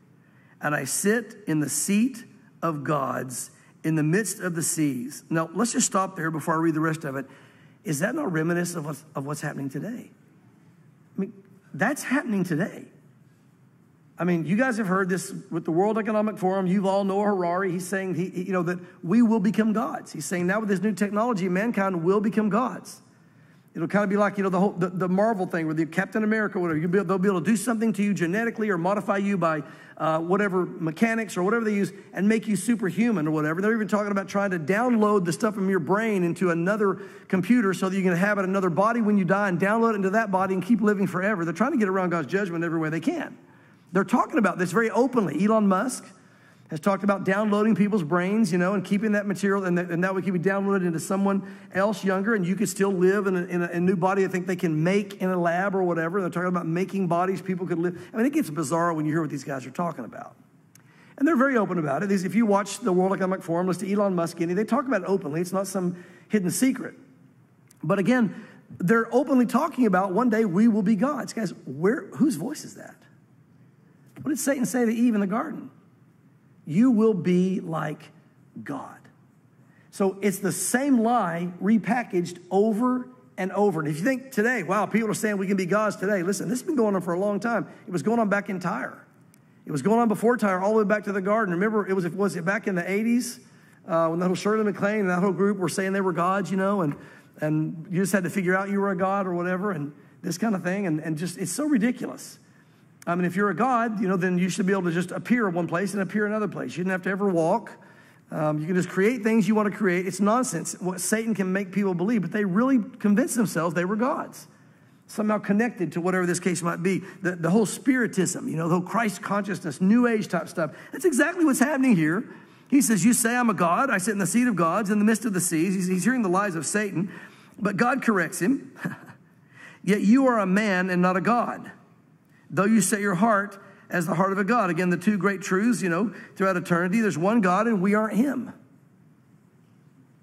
and I sit in the seat of gods in the midst of the seas. Now, let's just stop there before I read the rest of it. Is that not reminiscent of what's, of what's happening today? I mean, that's happening today. I mean, you guys have heard this with the World Economic Forum. You all know Harari. He's saying, he, you know, that we will become gods. He's saying now with this new technology, mankind will become gods. It'll kind of be like, you know, the whole the, the Marvel thing with the Captain America, whatever. You'll be, they'll be able to do something to you genetically or modify you by uh, whatever mechanics or whatever they use and make you superhuman or whatever. They're even talking about trying to download the stuff from your brain into another computer so that you can inhabit another body when you die and download it into that body and keep living forever. They're trying to get around God's judgment every way they can. They're talking about this very openly. Elon Musk, has talked about downloading people's brains, you know, and keeping that material, and that, and that can be downloaded into someone else younger, and you could still live in a, in a, a, new body I think they can make in a lab or whatever. They're talking about making bodies people could live. I mean, it gets bizarre when you hear what these guys are talking about. And they're very open about it. If you watch the World Economic Forum, listen to Elon Musk, any, they talk about it openly. It's not some hidden secret. But again, they're openly talking about one day we will be gods. Guys, where, whose voice is that? What did Satan say to Eve in the garden? You will be like God. So it's the same lie repackaged over and over. And if you think today, wow, people are saying we can be gods today, listen, this has been going on for a long time. It was going on back in Tyre. It was going on before Tyre, all the way back to the garden. Remember, it was, was it back in the 80s uh, when that whole Shirley MacLaine and that whole group were saying they were gods, you know, and, and you just had to figure out you were a god or whatever, and this kind of thing. And, and just, it's so ridiculous. I mean, if you're a God, you know, then you should be able to just appear in one place and appear in another place. You didn't have to ever walk. Um, you can just create things you want to create. It's nonsense what Satan can make people believe, but they really convinced themselves they were gods, somehow connected to whatever this case might be. The, the whole spiritism, you know, the whole Christ consciousness, New Age type stuff. That's exactly what's happening here. He says, You say I'm a God. I sit in the seat of gods in the midst of the seas. He's, he's hearing the lies of Satan, but God corrects him. Yet you are a man and not a God though you set your heart as the heart of a God. Again, the two great truths, you know, throughout eternity, there's one God and we aren't Him.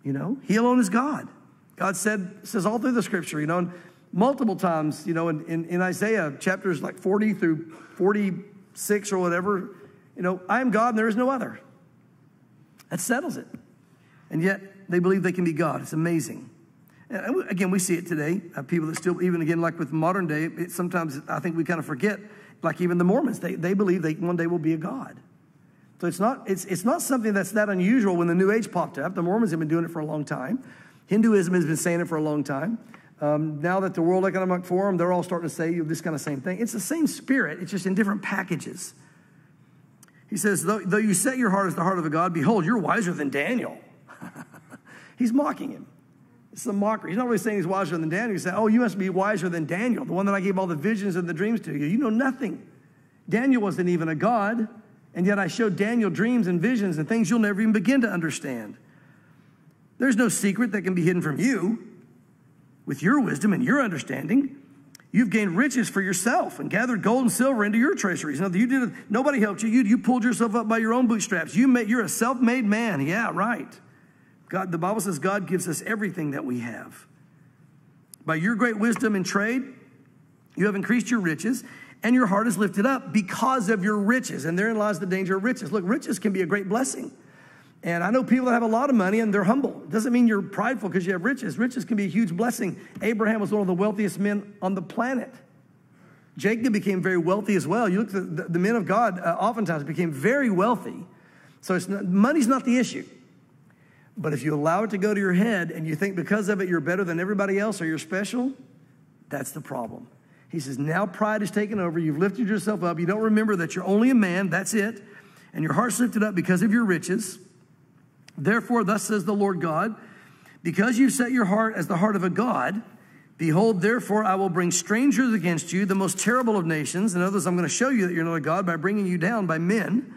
You know, He alone is God. God said, says all through the scripture, you know, multiple times, you know, in, in, in Isaiah chapters like 40 through 46 or whatever, you know, I am God and there is no other. That settles it. And yet they believe they can be God. It's amazing. And again, we see it today. Uh, people that still, even again, like with modern day, it, sometimes I think we kind of forget, like even the Mormons, they, they believe they one day will be a God. So it's not, it's, it's not something that's that unusual when the New Age popped up. The Mormons have been doing it for a long time. Hinduism has been saying it for a long time. Um, now that the World Economic Forum, they're all starting to say this kind of same thing. It's the same spirit, it's just in different packages. He says, though, though you set your heart as the heart of a God, behold, you're wiser than Daniel. He's mocking him. It's a mockery. He's not really saying he's wiser than Daniel. He's saying, oh, you must be wiser than Daniel, the one that I gave all the visions and the dreams to you. You know nothing. Daniel wasn't even a God, and yet I showed Daniel dreams and visions and things you'll never even begin to understand. There's no secret that can be hidden from you. With your wisdom and your understanding, you've gained riches for yourself and gathered gold and silver into your treasuries. Now, you did nobody helped you. you. You pulled yourself up by your own bootstraps. You made, you're a self-made man. Yeah, right. God, the Bible says God gives us everything that we have. By your great wisdom and trade, you have increased your riches, and your heart is lifted up because of your riches. And therein lies the danger of riches. Look, riches can be a great blessing. And I know people that have a lot of money and they're humble. It doesn't mean you're prideful because you have riches. Riches can be a huge blessing. Abraham was one of the wealthiest men on the planet. Jacob became very wealthy as well. You look at the, the men of God, uh, oftentimes became very wealthy. So it's not, money's not the issue. But if you allow it to go to your head and you think because of it you're better than everybody else or you're special, that's the problem. He says, Now pride is taken over. You've lifted yourself up. You don't remember that you're only a man. That's it. And your heart's lifted up because of your riches. Therefore, thus says the Lord God, because you've set your heart as the heart of a God, behold, therefore, I will bring strangers against you, the most terrible of nations. And others, I'm going to show you that you're not a God by bringing you down by men.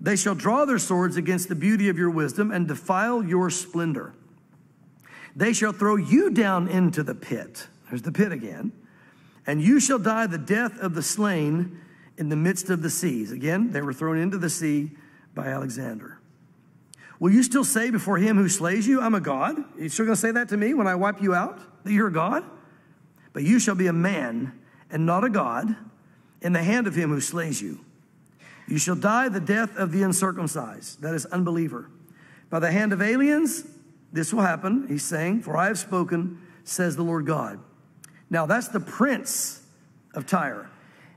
They shall draw their swords against the beauty of your wisdom and defile your splendor. They shall throw you down into the pit. There's the pit again. And you shall die the death of the slain in the midst of the seas. Again, they were thrown into the sea by Alexander. Will you still say before him who slays you, I'm a God? Are you still going to say that to me when I wipe you out, that you're a God? But you shall be a man and not a God in the hand of him who slays you. You shall die the death of the uncircumcised, that is, unbeliever. By the hand of aliens, this will happen, he's saying, for I have spoken, says the Lord God. Now, that's the prince of Tyre.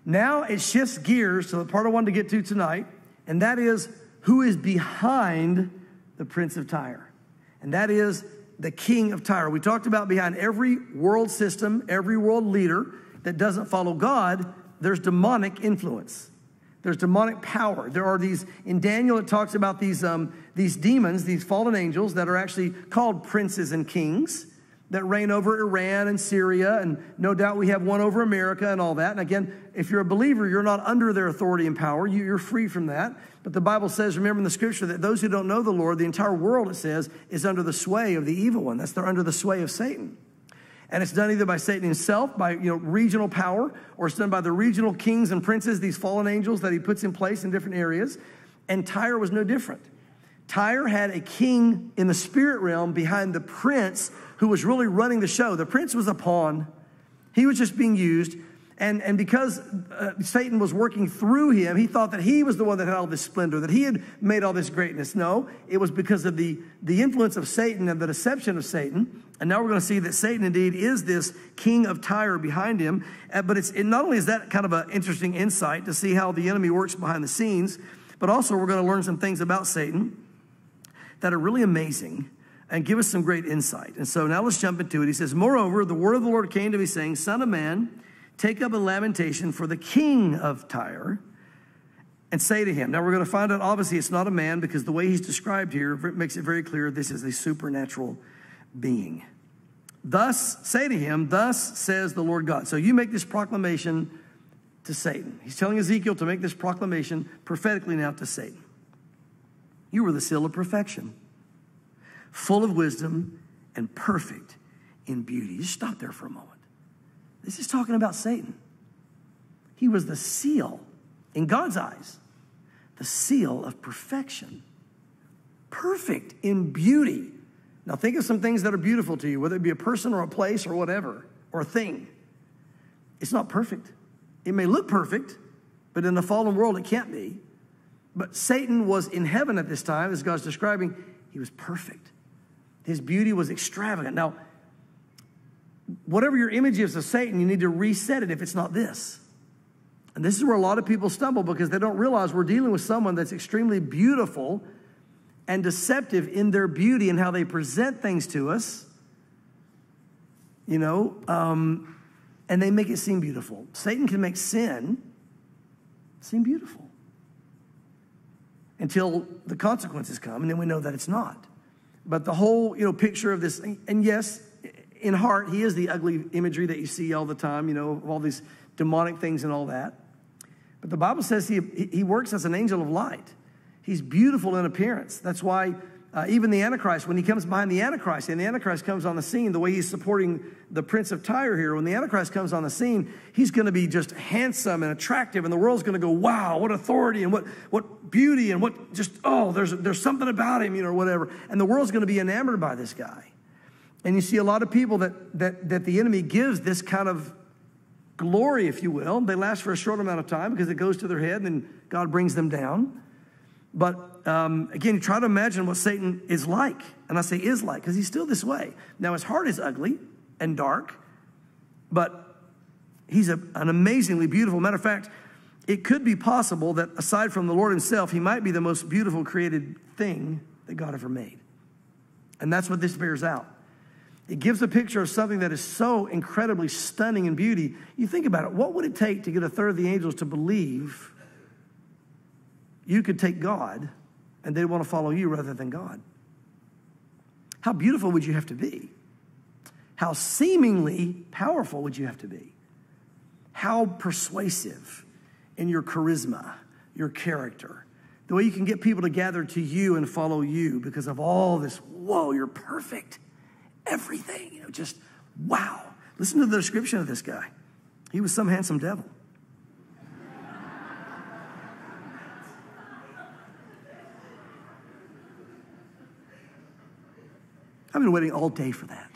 Now it shifts gears to the part I wanted to get to tonight, and that is who is behind the Prince of Tyre. And that is the King of Tyre. We talked about behind every world system, every world leader that doesn't follow God, there's demonic influence. There's demonic power. There are these, in Daniel, it talks about these, um, these demons, these fallen angels that are actually called princes and kings that reign over Iran and Syria, and no doubt we have one over America and all that. And again, if you're a believer, you're not under their authority and power. You're free from that. But the Bible says, remember in the scripture, that those who don't know the Lord, the entire world, it says, is under the sway of the evil one. That's they're under the sway of Satan. And it's done either by Satan himself, by you know, regional power, or it's done by the regional kings and princes, these fallen angels that he puts in place in different areas. And Tyre was no different. Tyre had a king in the spirit realm behind the prince who was really running the show. The prince was a pawn, he was just being used. And, and because uh, Satan was working through him, he thought that he was the one that had all this splendor, that he had made all this greatness. No, it was because of the, the influence of Satan and the deception of Satan. And now we're going to see that Satan indeed is this king of Tyre behind him. Uh, but it's, it not only is that kind of an interesting insight to see how the enemy works behind the scenes, but also we're going to learn some things about Satan that are really amazing and give us some great insight. And so now let's jump into it. He says, Moreover, the word of the Lord came to me, saying, Son of man, take up a lamentation for the king of Tyre and say to him. Now we're going to find out, obviously, it's not a man because the way he's described here makes it very clear this is a supernatural being. Thus, say to him, Thus says the Lord God. So you make this proclamation to Satan. He's telling Ezekiel to make this proclamation prophetically now to Satan. You were the seal of perfection full of wisdom and perfect in beauty. Just stop there for a moment. This is talking about Satan. He was the seal, in God's eyes, the seal of perfection. Perfect in beauty. Now, think of some things that are beautiful to you, whether it be a person or a place or whatever, or a thing. It's not perfect. It may look perfect, but in the fallen world, it can't be. But Satan was in heaven at this time, as God's describing, he was perfect. His beauty was extravagant. Now, whatever your image is of Satan, you need to reset it if it's not this. And this is where a lot of people stumble because they don't realize we're dealing with someone that's extremely beautiful and deceptive in their beauty and how they present things to us. You know, um, and they make it seem beautiful. Satan can make sin seem beautiful until the consequences come, and then we know that it's not. But the whole, you know, picture of this, and yes, in heart, he is the ugly imagery that you see all the time, you know, of all these demonic things and all that. But the Bible says he, he works as an angel of light. He's beautiful in appearance. That's why uh, even the Antichrist, when he comes behind the Antichrist, and the Antichrist comes on the scene, the way he's supporting the Prince of Tyre here, when the Antichrist comes on the scene, he's going to be just handsome and attractive, and the world's going to go, wow, what authority and what, what beauty and what just, oh, there's, there's something about him, you know, or whatever. And the world's going to be enamored by this guy. And you see a lot of people that, that, that the enemy gives this kind of glory, if you will. They last for a short amount of time because it goes to their head and then God brings them down. But um, again, you try to imagine what Satan is like. And I say is like because he's still this way. Now, his heart is ugly and dark, but he's a, an amazingly beautiful. Matter of fact, it could be possible that aside from the Lord himself, he might be the most beautiful created thing that God ever made. And that's what this bears out. It gives a picture of something that is so incredibly stunning in beauty. You think about it, what would it take to get a third of the angels to believe you could take God and they'd want to follow you rather than God? How beautiful would you have to be? How seemingly powerful would you have to be? How persuasive in your charisma, your character, the way you can get people to gather to you and follow you because of all this, whoa, you're perfect everything. You know, just wow. Listen to the description of this guy. He was some handsome devil. I've been waiting all day for that.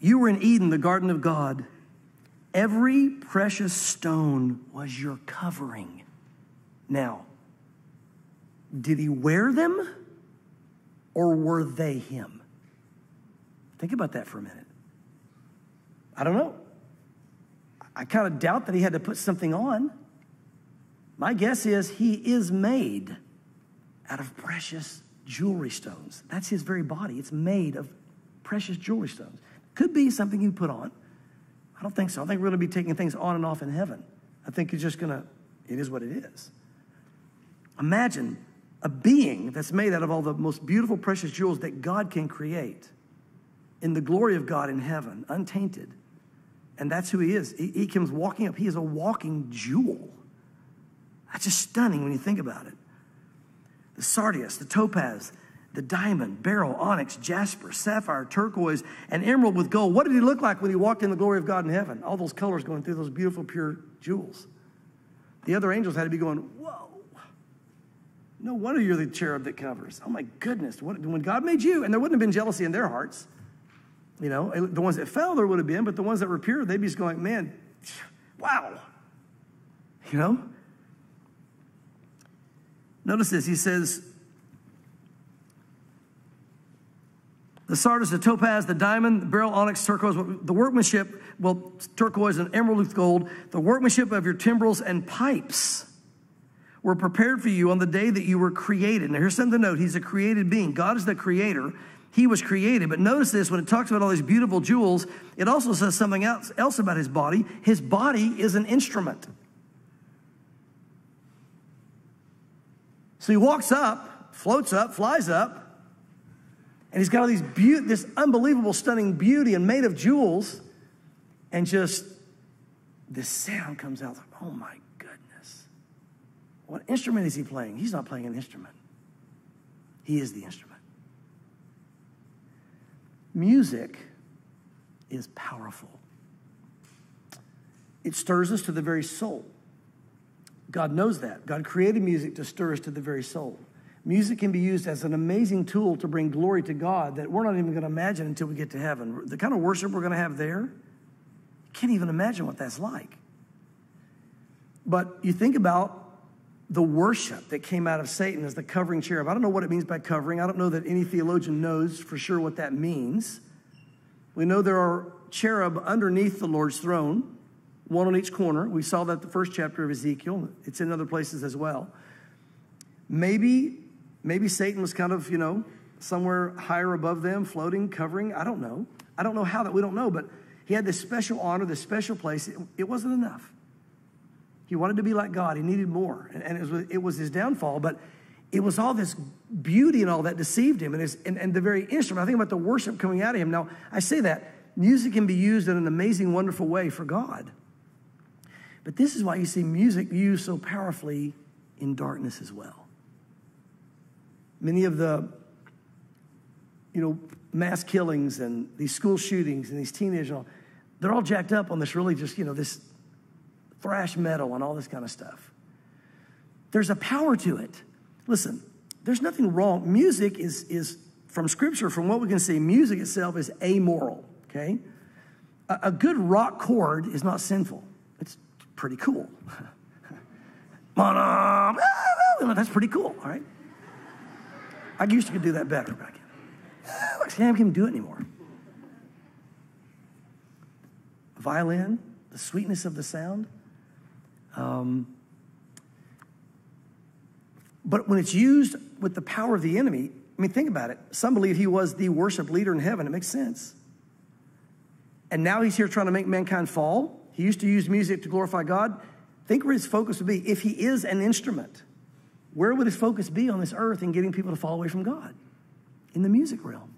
you were in Eden, the garden of God. Every precious stone was your covering. Now, did he wear them or were they him? Think about that for a minute. I don't know. I kind of doubt that he had to put something on. My guess is he is made out of precious jewelry stones. That's his very body. It's made of precious jewelry stones. Could be something you put on. I don't think so. I think we're going to be taking things on and off in heaven. I think it's just going to, it is what it is. Imagine a being that's made out of all the most beautiful, precious jewels that God can create in the glory of God in heaven, untainted. And that's who he is. He, he comes walking up. He is a walking jewel. That's just stunning when you think about it. The sardius, the topaz, the diamond, beryl, onyx, jasper, sapphire, turquoise, and emerald with gold. What did he look like when he walked in the glory of God in heaven? All those colors going through those beautiful, pure jewels. The other angels had to be going, Whoa, no wonder you're the cherub that covers. Oh my goodness. What, when God made you, and there wouldn't have been jealousy in their hearts. You know, the ones that fell, there would have been, but the ones that were pure, they'd be just going, man, wow. You know? Notice this. He says, the sardius, the topaz, the diamond, the beryl, onyx, turquoise, the workmanship, well, turquoise and emerald with gold, the workmanship of your timbrels and pipes were prepared for you on the day that you were created. Now, here's something to note He's a created being. God is the creator. He was created. But notice this when it talks about all these beautiful jewels, it also says something else, else about his body. His body is an instrument. So he walks up, floats up, flies up, and he's got all these be- this unbelievable, stunning beauty and made of jewels, and just this sound comes out. like, Oh my what instrument is he playing? He's not playing an instrument, he is the instrument. Music is powerful, it stirs us to the very soul. God knows that. God created music to stir us to the very soul. Music can be used as an amazing tool to bring glory to God that we're not even going to imagine until we get to heaven. The kind of worship we're going to have there, you can't even imagine what that's like. But you think about the worship that came out of Satan as the covering cherub. I don't know what it means by covering. I don't know that any theologian knows for sure what that means. We know there are cherub underneath the Lord's throne, one on each corner. We saw that the first chapter of Ezekiel. It's in other places as well. Maybe, maybe Satan was kind of, you know, somewhere higher above them, floating, covering. I don't know. I don't know how that. We don't know, but he had this special honor, this special place. It, it wasn't enough. He wanted to be like God. He needed more. And, it, was, it was his downfall. But it was all this beauty and all that deceived him. And, his, and, and the very instrument, I think about the worship coming out of him. Now, I say that music can be used in an amazing, wonderful way for God. But this is why you see music used so powerfully in darkness as well. Many of the, you know, mass killings and these school shootings and these teenagers, they're all jacked up on this really just, you know, this thrash metal and all this kind of stuff. There's a power to it. Listen, there's nothing wrong. Music is, is from scripture, from what we can see, music itself is amoral, okay? A, a good rock chord is not sinful. It's pretty cool. Ah, that's pretty cool, all right? I used to could do that better, but ah, I can't, I can't do it anymore. Violin, the sweetness of the sound, um, But when it's used with the power of the enemy, I mean, think about it. Some believe he was the worship leader in heaven. It makes sense. And now he's here trying to make mankind fall. He used to use music to glorify God. Think where his focus would be. If he is an instrument, where would his focus be on this earth in getting people to fall away from God? In the music realm.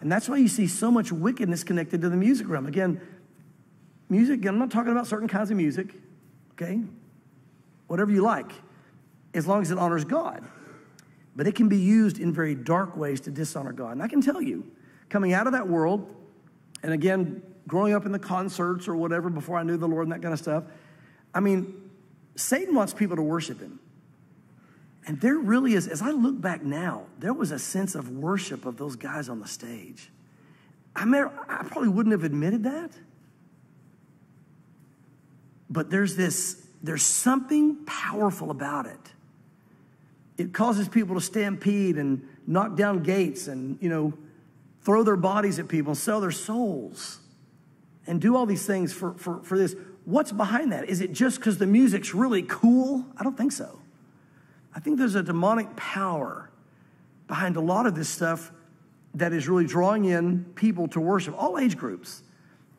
And that's why you see so much wickedness connected to the music realm. Again, music, I'm not talking about certain kinds of music, okay? Whatever you like, as long as it honors God. But it can be used in very dark ways to dishonor God. And I can tell you, coming out of that world, and again, growing up in the concerts or whatever before I knew the Lord and that kind of stuff, I mean, Satan wants people to worship him. And there really is, as I look back now, there was a sense of worship of those guys on the stage. I, mean, I probably wouldn't have admitted that. But there's this, there's something powerful about it. It causes people to stampede and knock down gates and, you know, throw their bodies at people sell their souls and do all these things for, for, for this. What's behind that? Is it just because the music's really cool? I don't think so. I think there's a demonic power behind a lot of this stuff that is really drawing in people to worship, all age groups.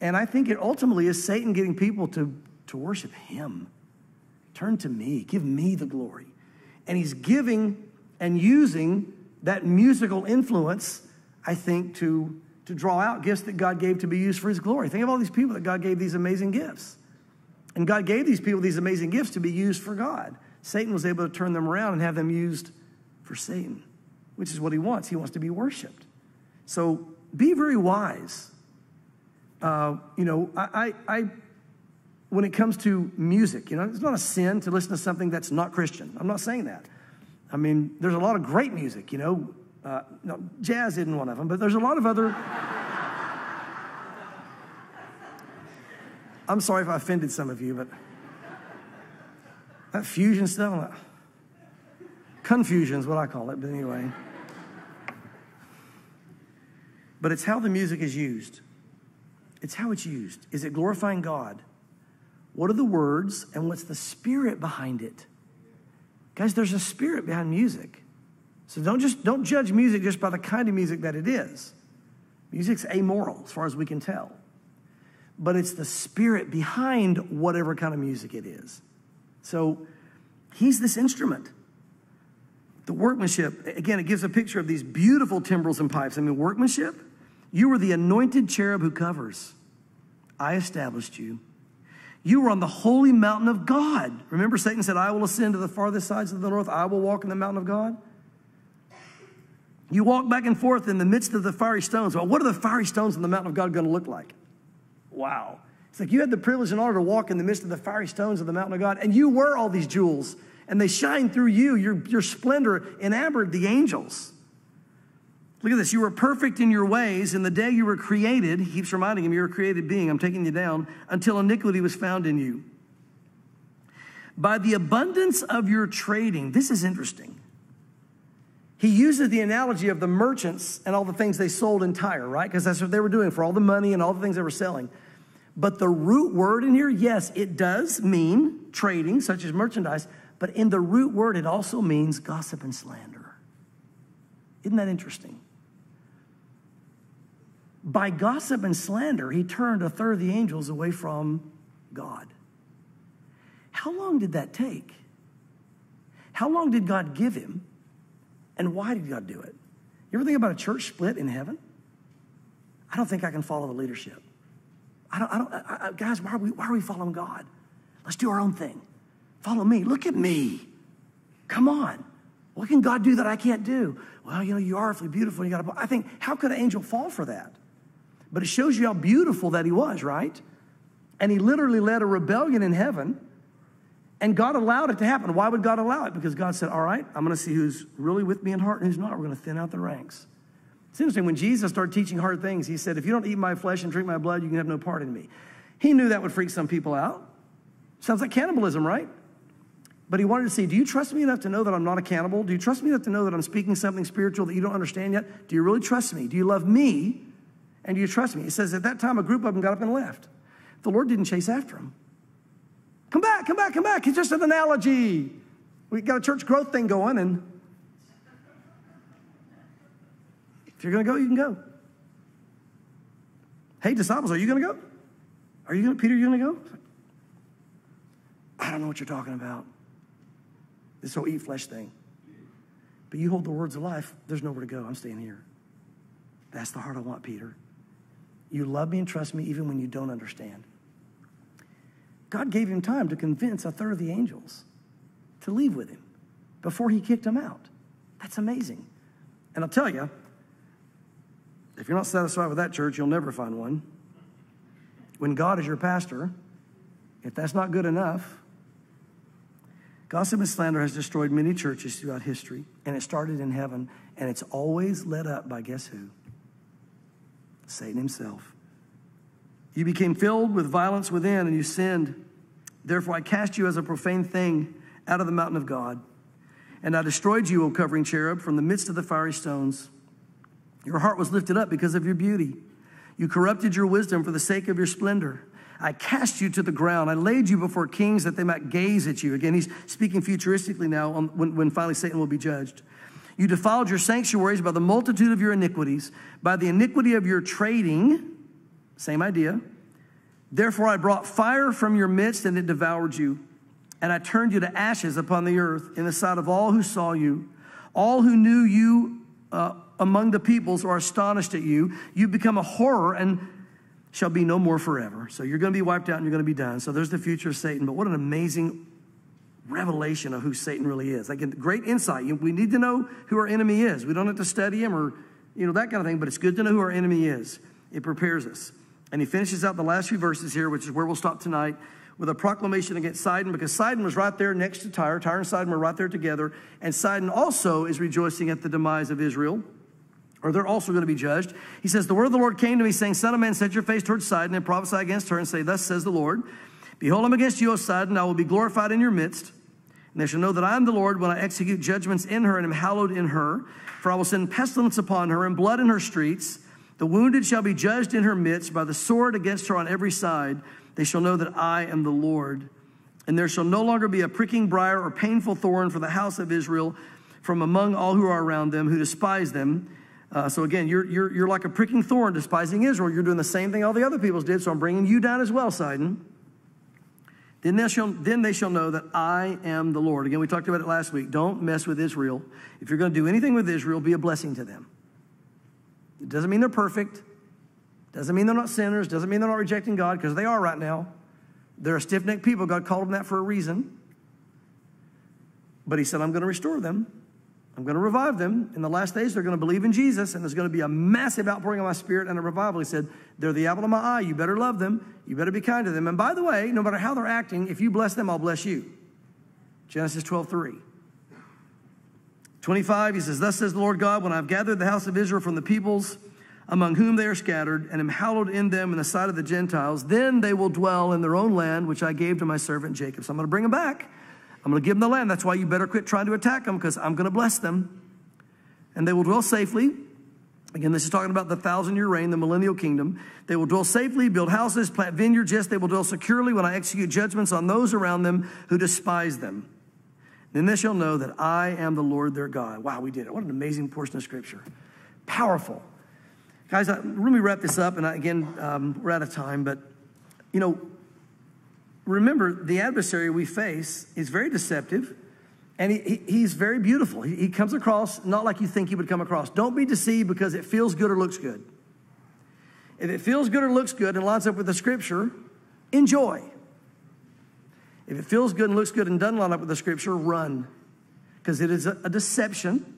And I think it ultimately is Satan getting people to, to worship him. Turn to me, give me the glory. And he's giving and using that musical influence, I think, to, to draw out gifts that God gave to be used for his glory. Think of all these people that God gave these amazing gifts. And God gave these people these amazing gifts to be used for God. Satan was able to turn them around and have them used for Satan, which is what he wants. He wants to be worshiped. So be very wise. Uh, you know, I, I, I, when it comes to music, you know, it's not a sin to listen to something that's not Christian. I'm not saying that. I mean, there's a lot of great music, you know. Uh, no, jazz isn't one of them, but there's a lot of other. I'm sorry if I offended some of you, but. That fusion stuff, confusion is what I call it, but anyway. But it's how the music is used. It's how it's used. Is it glorifying God? What are the words and what's the spirit behind it? Guys, there's a spirit behind music. So don't just don't judge music just by the kind of music that it is. Music's amoral as far as we can tell. But it's the spirit behind whatever kind of music it is. So he's this instrument. The workmanship, again, it gives a picture of these beautiful timbrels and pipes. I mean, workmanship, you were the anointed cherub who covers. I established you. You were on the holy mountain of God. Remember, Satan said, I will ascend to the farthest sides of the north. I will walk in the mountain of God. You walk back and forth in the midst of the fiery stones. Well, what are the fiery stones in the mountain of God going to look like? Wow. It's like you had the privilege and honor to walk in the midst of the fiery stones of the mountain of God, and you were all these jewels, and they shine through you. Your, your splendor enamored the angels. Look at this. You were perfect in your ways. In the day you were created, he keeps reminding him, you're a created being. I'm taking you down until iniquity was found in you. By the abundance of your trading, this is interesting. He uses the analogy of the merchants and all the things they sold in Tyre, right? Because that's what they were doing for all the money and all the things they were selling. But the root word in here, yes, it does mean trading, such as merchandise, but in the root word, it also means gossip and slander. Isn't that interesting? By gossip and slander, he turned a third of the angels away from God. How long did that take? How long did God give him? And why did God do it? You ever think about a church split in heaven? I don't think I can follow the leadership. I don't, I don't, I, I, guys, why are, we, why are we following God? Let's do our own thing. Follow me. Look at me. Come on. What can God do that I can't do? Well, you know, you are awfully beautiful. You got I think, how could an angel fall for that? But it shows you how beautiful that he was, right? And he literally led a rebellion in heaven, and God allowed it to happen. Why would God allow it? Because God said, All right, I'm going to see who's really with me in heart and who's not. We're going to thin out the ranks. It's interesting, when Jesus started teaching hard things, he said, If you don't eat my flesh and drink my blood, you can have no part in me. He knew that would freak some people out. Sounds like cannibalism, right? But he wanted to see, do you trust me enough to know that I'm not a cannibal? Do you trust me enough to know that I'm speaking something spiritual that you don't understand yet? Do you really trust me? Do you love me? And you trust me? He says, at that time, a group of them got up and left. The Lord didn't chase after them. Come back, come back, come back. It's just an analogy. We got a church growth thing going, and if you're going to go, you can go. Hey, disciples, are you going to go? Are you going to, Peter, are you going to go? I don't know what you're talking about. This whole eat flesh thing. But you hold the words of life, there's nowhere to go. I'm staying here. That's the heart I want, Peter. You love me and trust me even when you don't understand. God gave him time to convince a third of the angels to leave with him before he kicked them out. That's amazing. And I'll tell you, if you're not satisfied with that church, you'll never find one. When God is your pastor, if that's not good enough, gossip and slander has destroyed many churches throughout history, and it started in heaven, and it's always led up by guess who? Satan himself. You became filled with violence within, and you sinned. Therefore, I cast you as a profane thing out of the mountain of God. And I destroyed you, O covering cherub, from the midst of the fiery stones. Your heart was lifted up because of your beauty. You corrupted your wisdom for the sake of your splendor. I cast you to the ground. I laid you before kings that they might gaze at you. Again, he's speaking futuristically now on, when, when finally Satan will be judged. You defiled your sanctuaries by the multitude of your iniquities, by the iniquity of your trading. Same idea. Therefore, I brought fire from your midst and it devoured you and I turned you to ashes upon the earth in the sight of all who saw you. All who knew you uh, among the peoples are astonished at you. You become a horror and shall be no more forever. So you're going to be wiped out and you're going to be done. So there's the future of Satan. But what an amazing revelation of who Satan really is. Like great insight. We need to know who our enemy is. We don't have to study him or you know that kind of thing, but it's good to know who our enemy is. It prepares us. And he finishes out the last few verses here, which is where we'll stop tonight with a proclamation against Sidon because Sidon was right there next to Tyre. Tyre and Sidon were right there together. And Sidon also is rejoicing at the demise of Israel, or they're also going to be judged. He says, The word of the Lord came to me, saying, Son of man, set your face towards Sidon and prophesy against her and say, Thus says the Lord, Behold, I'm against you, O Sidon. I will be glorified in your midst. And they shall know that I am the Lord when I execute judgments in her and am hallowed in her. For I will send pestilence upon her and blood in her streets. The wounded shall be judged in her midst by the sword against her on every side. They shall know that I am the Lord. And there shall no longer be a pricking briar or painful thorn for the house of Israel from among all who are around them who despise them. Uh, so again, you're, you're, you're like a pricking thorn despising Israel. You're doing the same thing all the other peoples did, so I'm bringing you down as well, Sidon. Then they, shall, then they shall know that I am the Lord. Again, we talked about it last week. Don't mess with Israel. If you're going to do anything with Israel, be a blessing to them. It doesn't mean they're perfect. Doesn't mean they're not sinners, doesn't mean they're not rejecting God, because they are right now. They're a stiff necked people. God called them that for a reason. But He said, I'm going to restore them. I'm going to revive them. In the last days, they're going to believe in Jesus, and there's going to be a massive outpouring of my spirit and a revival. He said, They're the apple of my eye. You better love them. You better be kind to them. And by the way, no matter how they're acting, if you bless them, I'll bless you. Genesis 12, 3. 25, he says, Thus says the Lord God, when I've gathered the house of Israel from the peoples, among whom they are scattered, and am hallowed in them in the sight of the Gentiles. Then they will dwell in their own land, which I gave to my servant Jacob. So I'm going to bring them back. I'm going to give them the land. That's why you better quit trying to attack them, because I'm going to bless them. And they will dwell safely. Again, this is talking about the thousand year reign, the millennial kingdom. They will dwell safely, build houses, plant vineyards. Yes, they will dwell securely when I execute judgments on those around them who despise them. Then they shall know that I am the Lord their God. Wow, we did it. What an amazing portion of scripture. Powerful. Guys, let me wrap this up, and again, um, we're out of time, but you know, remember the adversary we face is very deceptive and he, he, he's very beautiful. He, he comes across not like you think he would come across. Don't be deceived because it feels good or looks good. If it feels good or looks good and lines up with the scripture, enjoy. If it feels good and looks good and doesn't line up with the scripture, run because it is a, a deception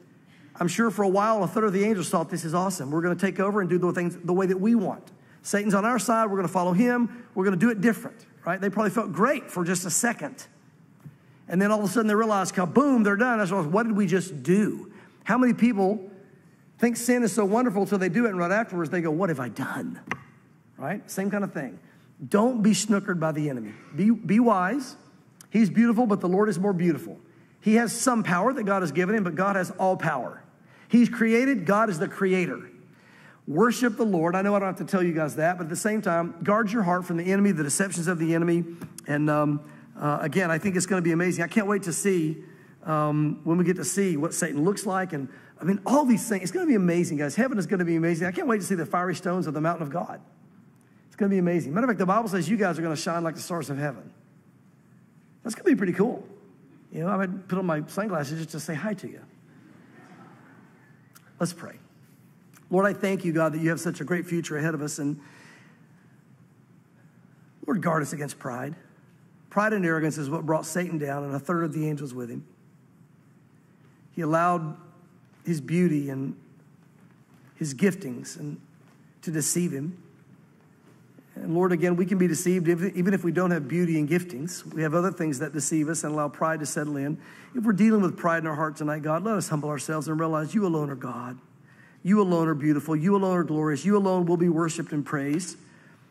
I'm sure for a while, a third of the angels thought this is awesome. We're going to take over and do the things the way that we want. Satan's on our side. We're going to follow him. We're going to do it different, right? They probably felt great for just a second. And then all of a sudden they realize, boom, they're done. I was, what did we just do? How many people think sin is so wonderful until they do it, and right afterwards they go, what have I done? Right? Same kind of thing. Don't be snookered by the enemy. Be, be wise. He's beautiful, but the Lord is more beautiful. He has some power that God has given him, but God has all power. He's created, God is the creator. Worship the Lord. I know I don't have to tell you guys that, but at the same time, guard your heart from the enemy, the deceptions of the enemy. And um, uh, again, I think it's going to be amazing. I can't wait to see um, when we get to see what Satan looks like. And I mean, all these things, it's going to be amazing, guys. Heaven is going to be amazing. I can't wait to see the fiery stones of the mountain of God. It's going to be amazing. Matter of fact, the Bible says you guys are going to shine like the stars of heaven. That's going to be pretty cool. You know, I would put on my sunglasses just to say hi to you. Let's pray. Lord, I thank you, God, that you have such a great future ahead of us. And Lord, guard us against pride. Pride and arrogance is what brought Satan down and a third of the angels with him. He allowed his beauty and his giftings and to deceive him. And Lord, again, we can be deceived even if we don't have beauty and giftings. We have other things that deceive us and allow pride to settle in. If we're dealing with pride in our heart tonight, God, let us humble ourselves and realize you alone are God. You alone are beautiful. You alone are glorious. You alone will be worshiped and praised.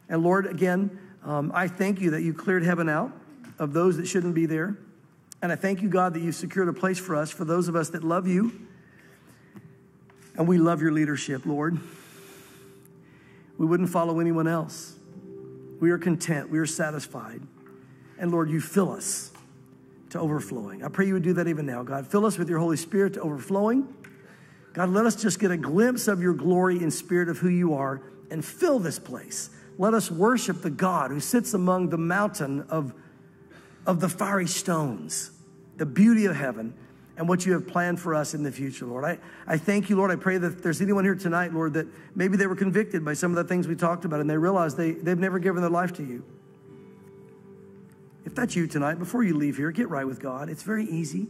And Lord, again, um, I thank you that you cleared heaven out of those that shouldn't be there. And I thank you, God, that you've secured a place for us, for those of us that love you. And we love your leadership, Lord. We wouldn't follow anyone else. We are content. We are satisfied. And Lord, you fill us to overflowing. I pray you would do that even now, God. Fill us with your Holy Spirit to overflowing. God, let us just get a glimpse of your glory and spirit of who you are and fill this place. Let us worship the God who sits among the mountain of, of the fiery stones, the beauty of heaven, and what you have planned for us in the future, Lord. I, I thank you, Lord. I pray that there's anyone here tonight, Lord, that maybe they were convicted by some of the things we talked about and they realize they, they've never given their life to you. If that's you tonight, before you leave here, get right with God. It's very easy.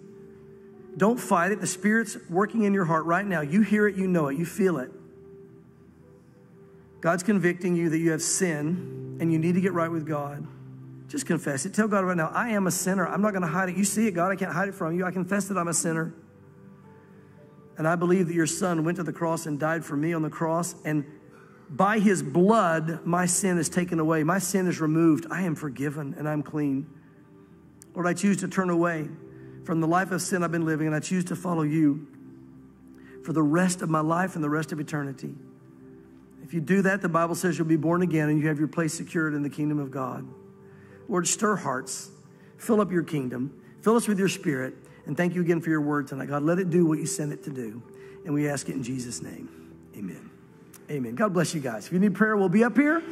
Don't fight it. The Spirit's working in your heart right now. You hear it, you know it, you feel it. God's convicting you that you have sin and you need to get right with God. Just confess it. Tell God right now, I am a sinner. I'm not going to hide it. You see it, God. I can't hide it from you. I confess that I'm a sinner. And I believe that your son went to the cross and died for me on the cross. And by his blood, my sin is taken away. My sin is removed. I am forgiven and I'm clean. Lord, I choose to turn away from the life of sin I've been living and I choose to follow you for the rest of my life and the rest of eternity. If you do that, the Bible says you'll be born again and you have your place secured in the kingdom of God. Lord, stir hearts, fill up your kingdom, fill us with your spirit, and thank you again for your word tonight. God, let it do what you sent it to do. And we ask it in Jesus' name. Amen. Amen. God bless you guys. If you need prayer, we'll be up here.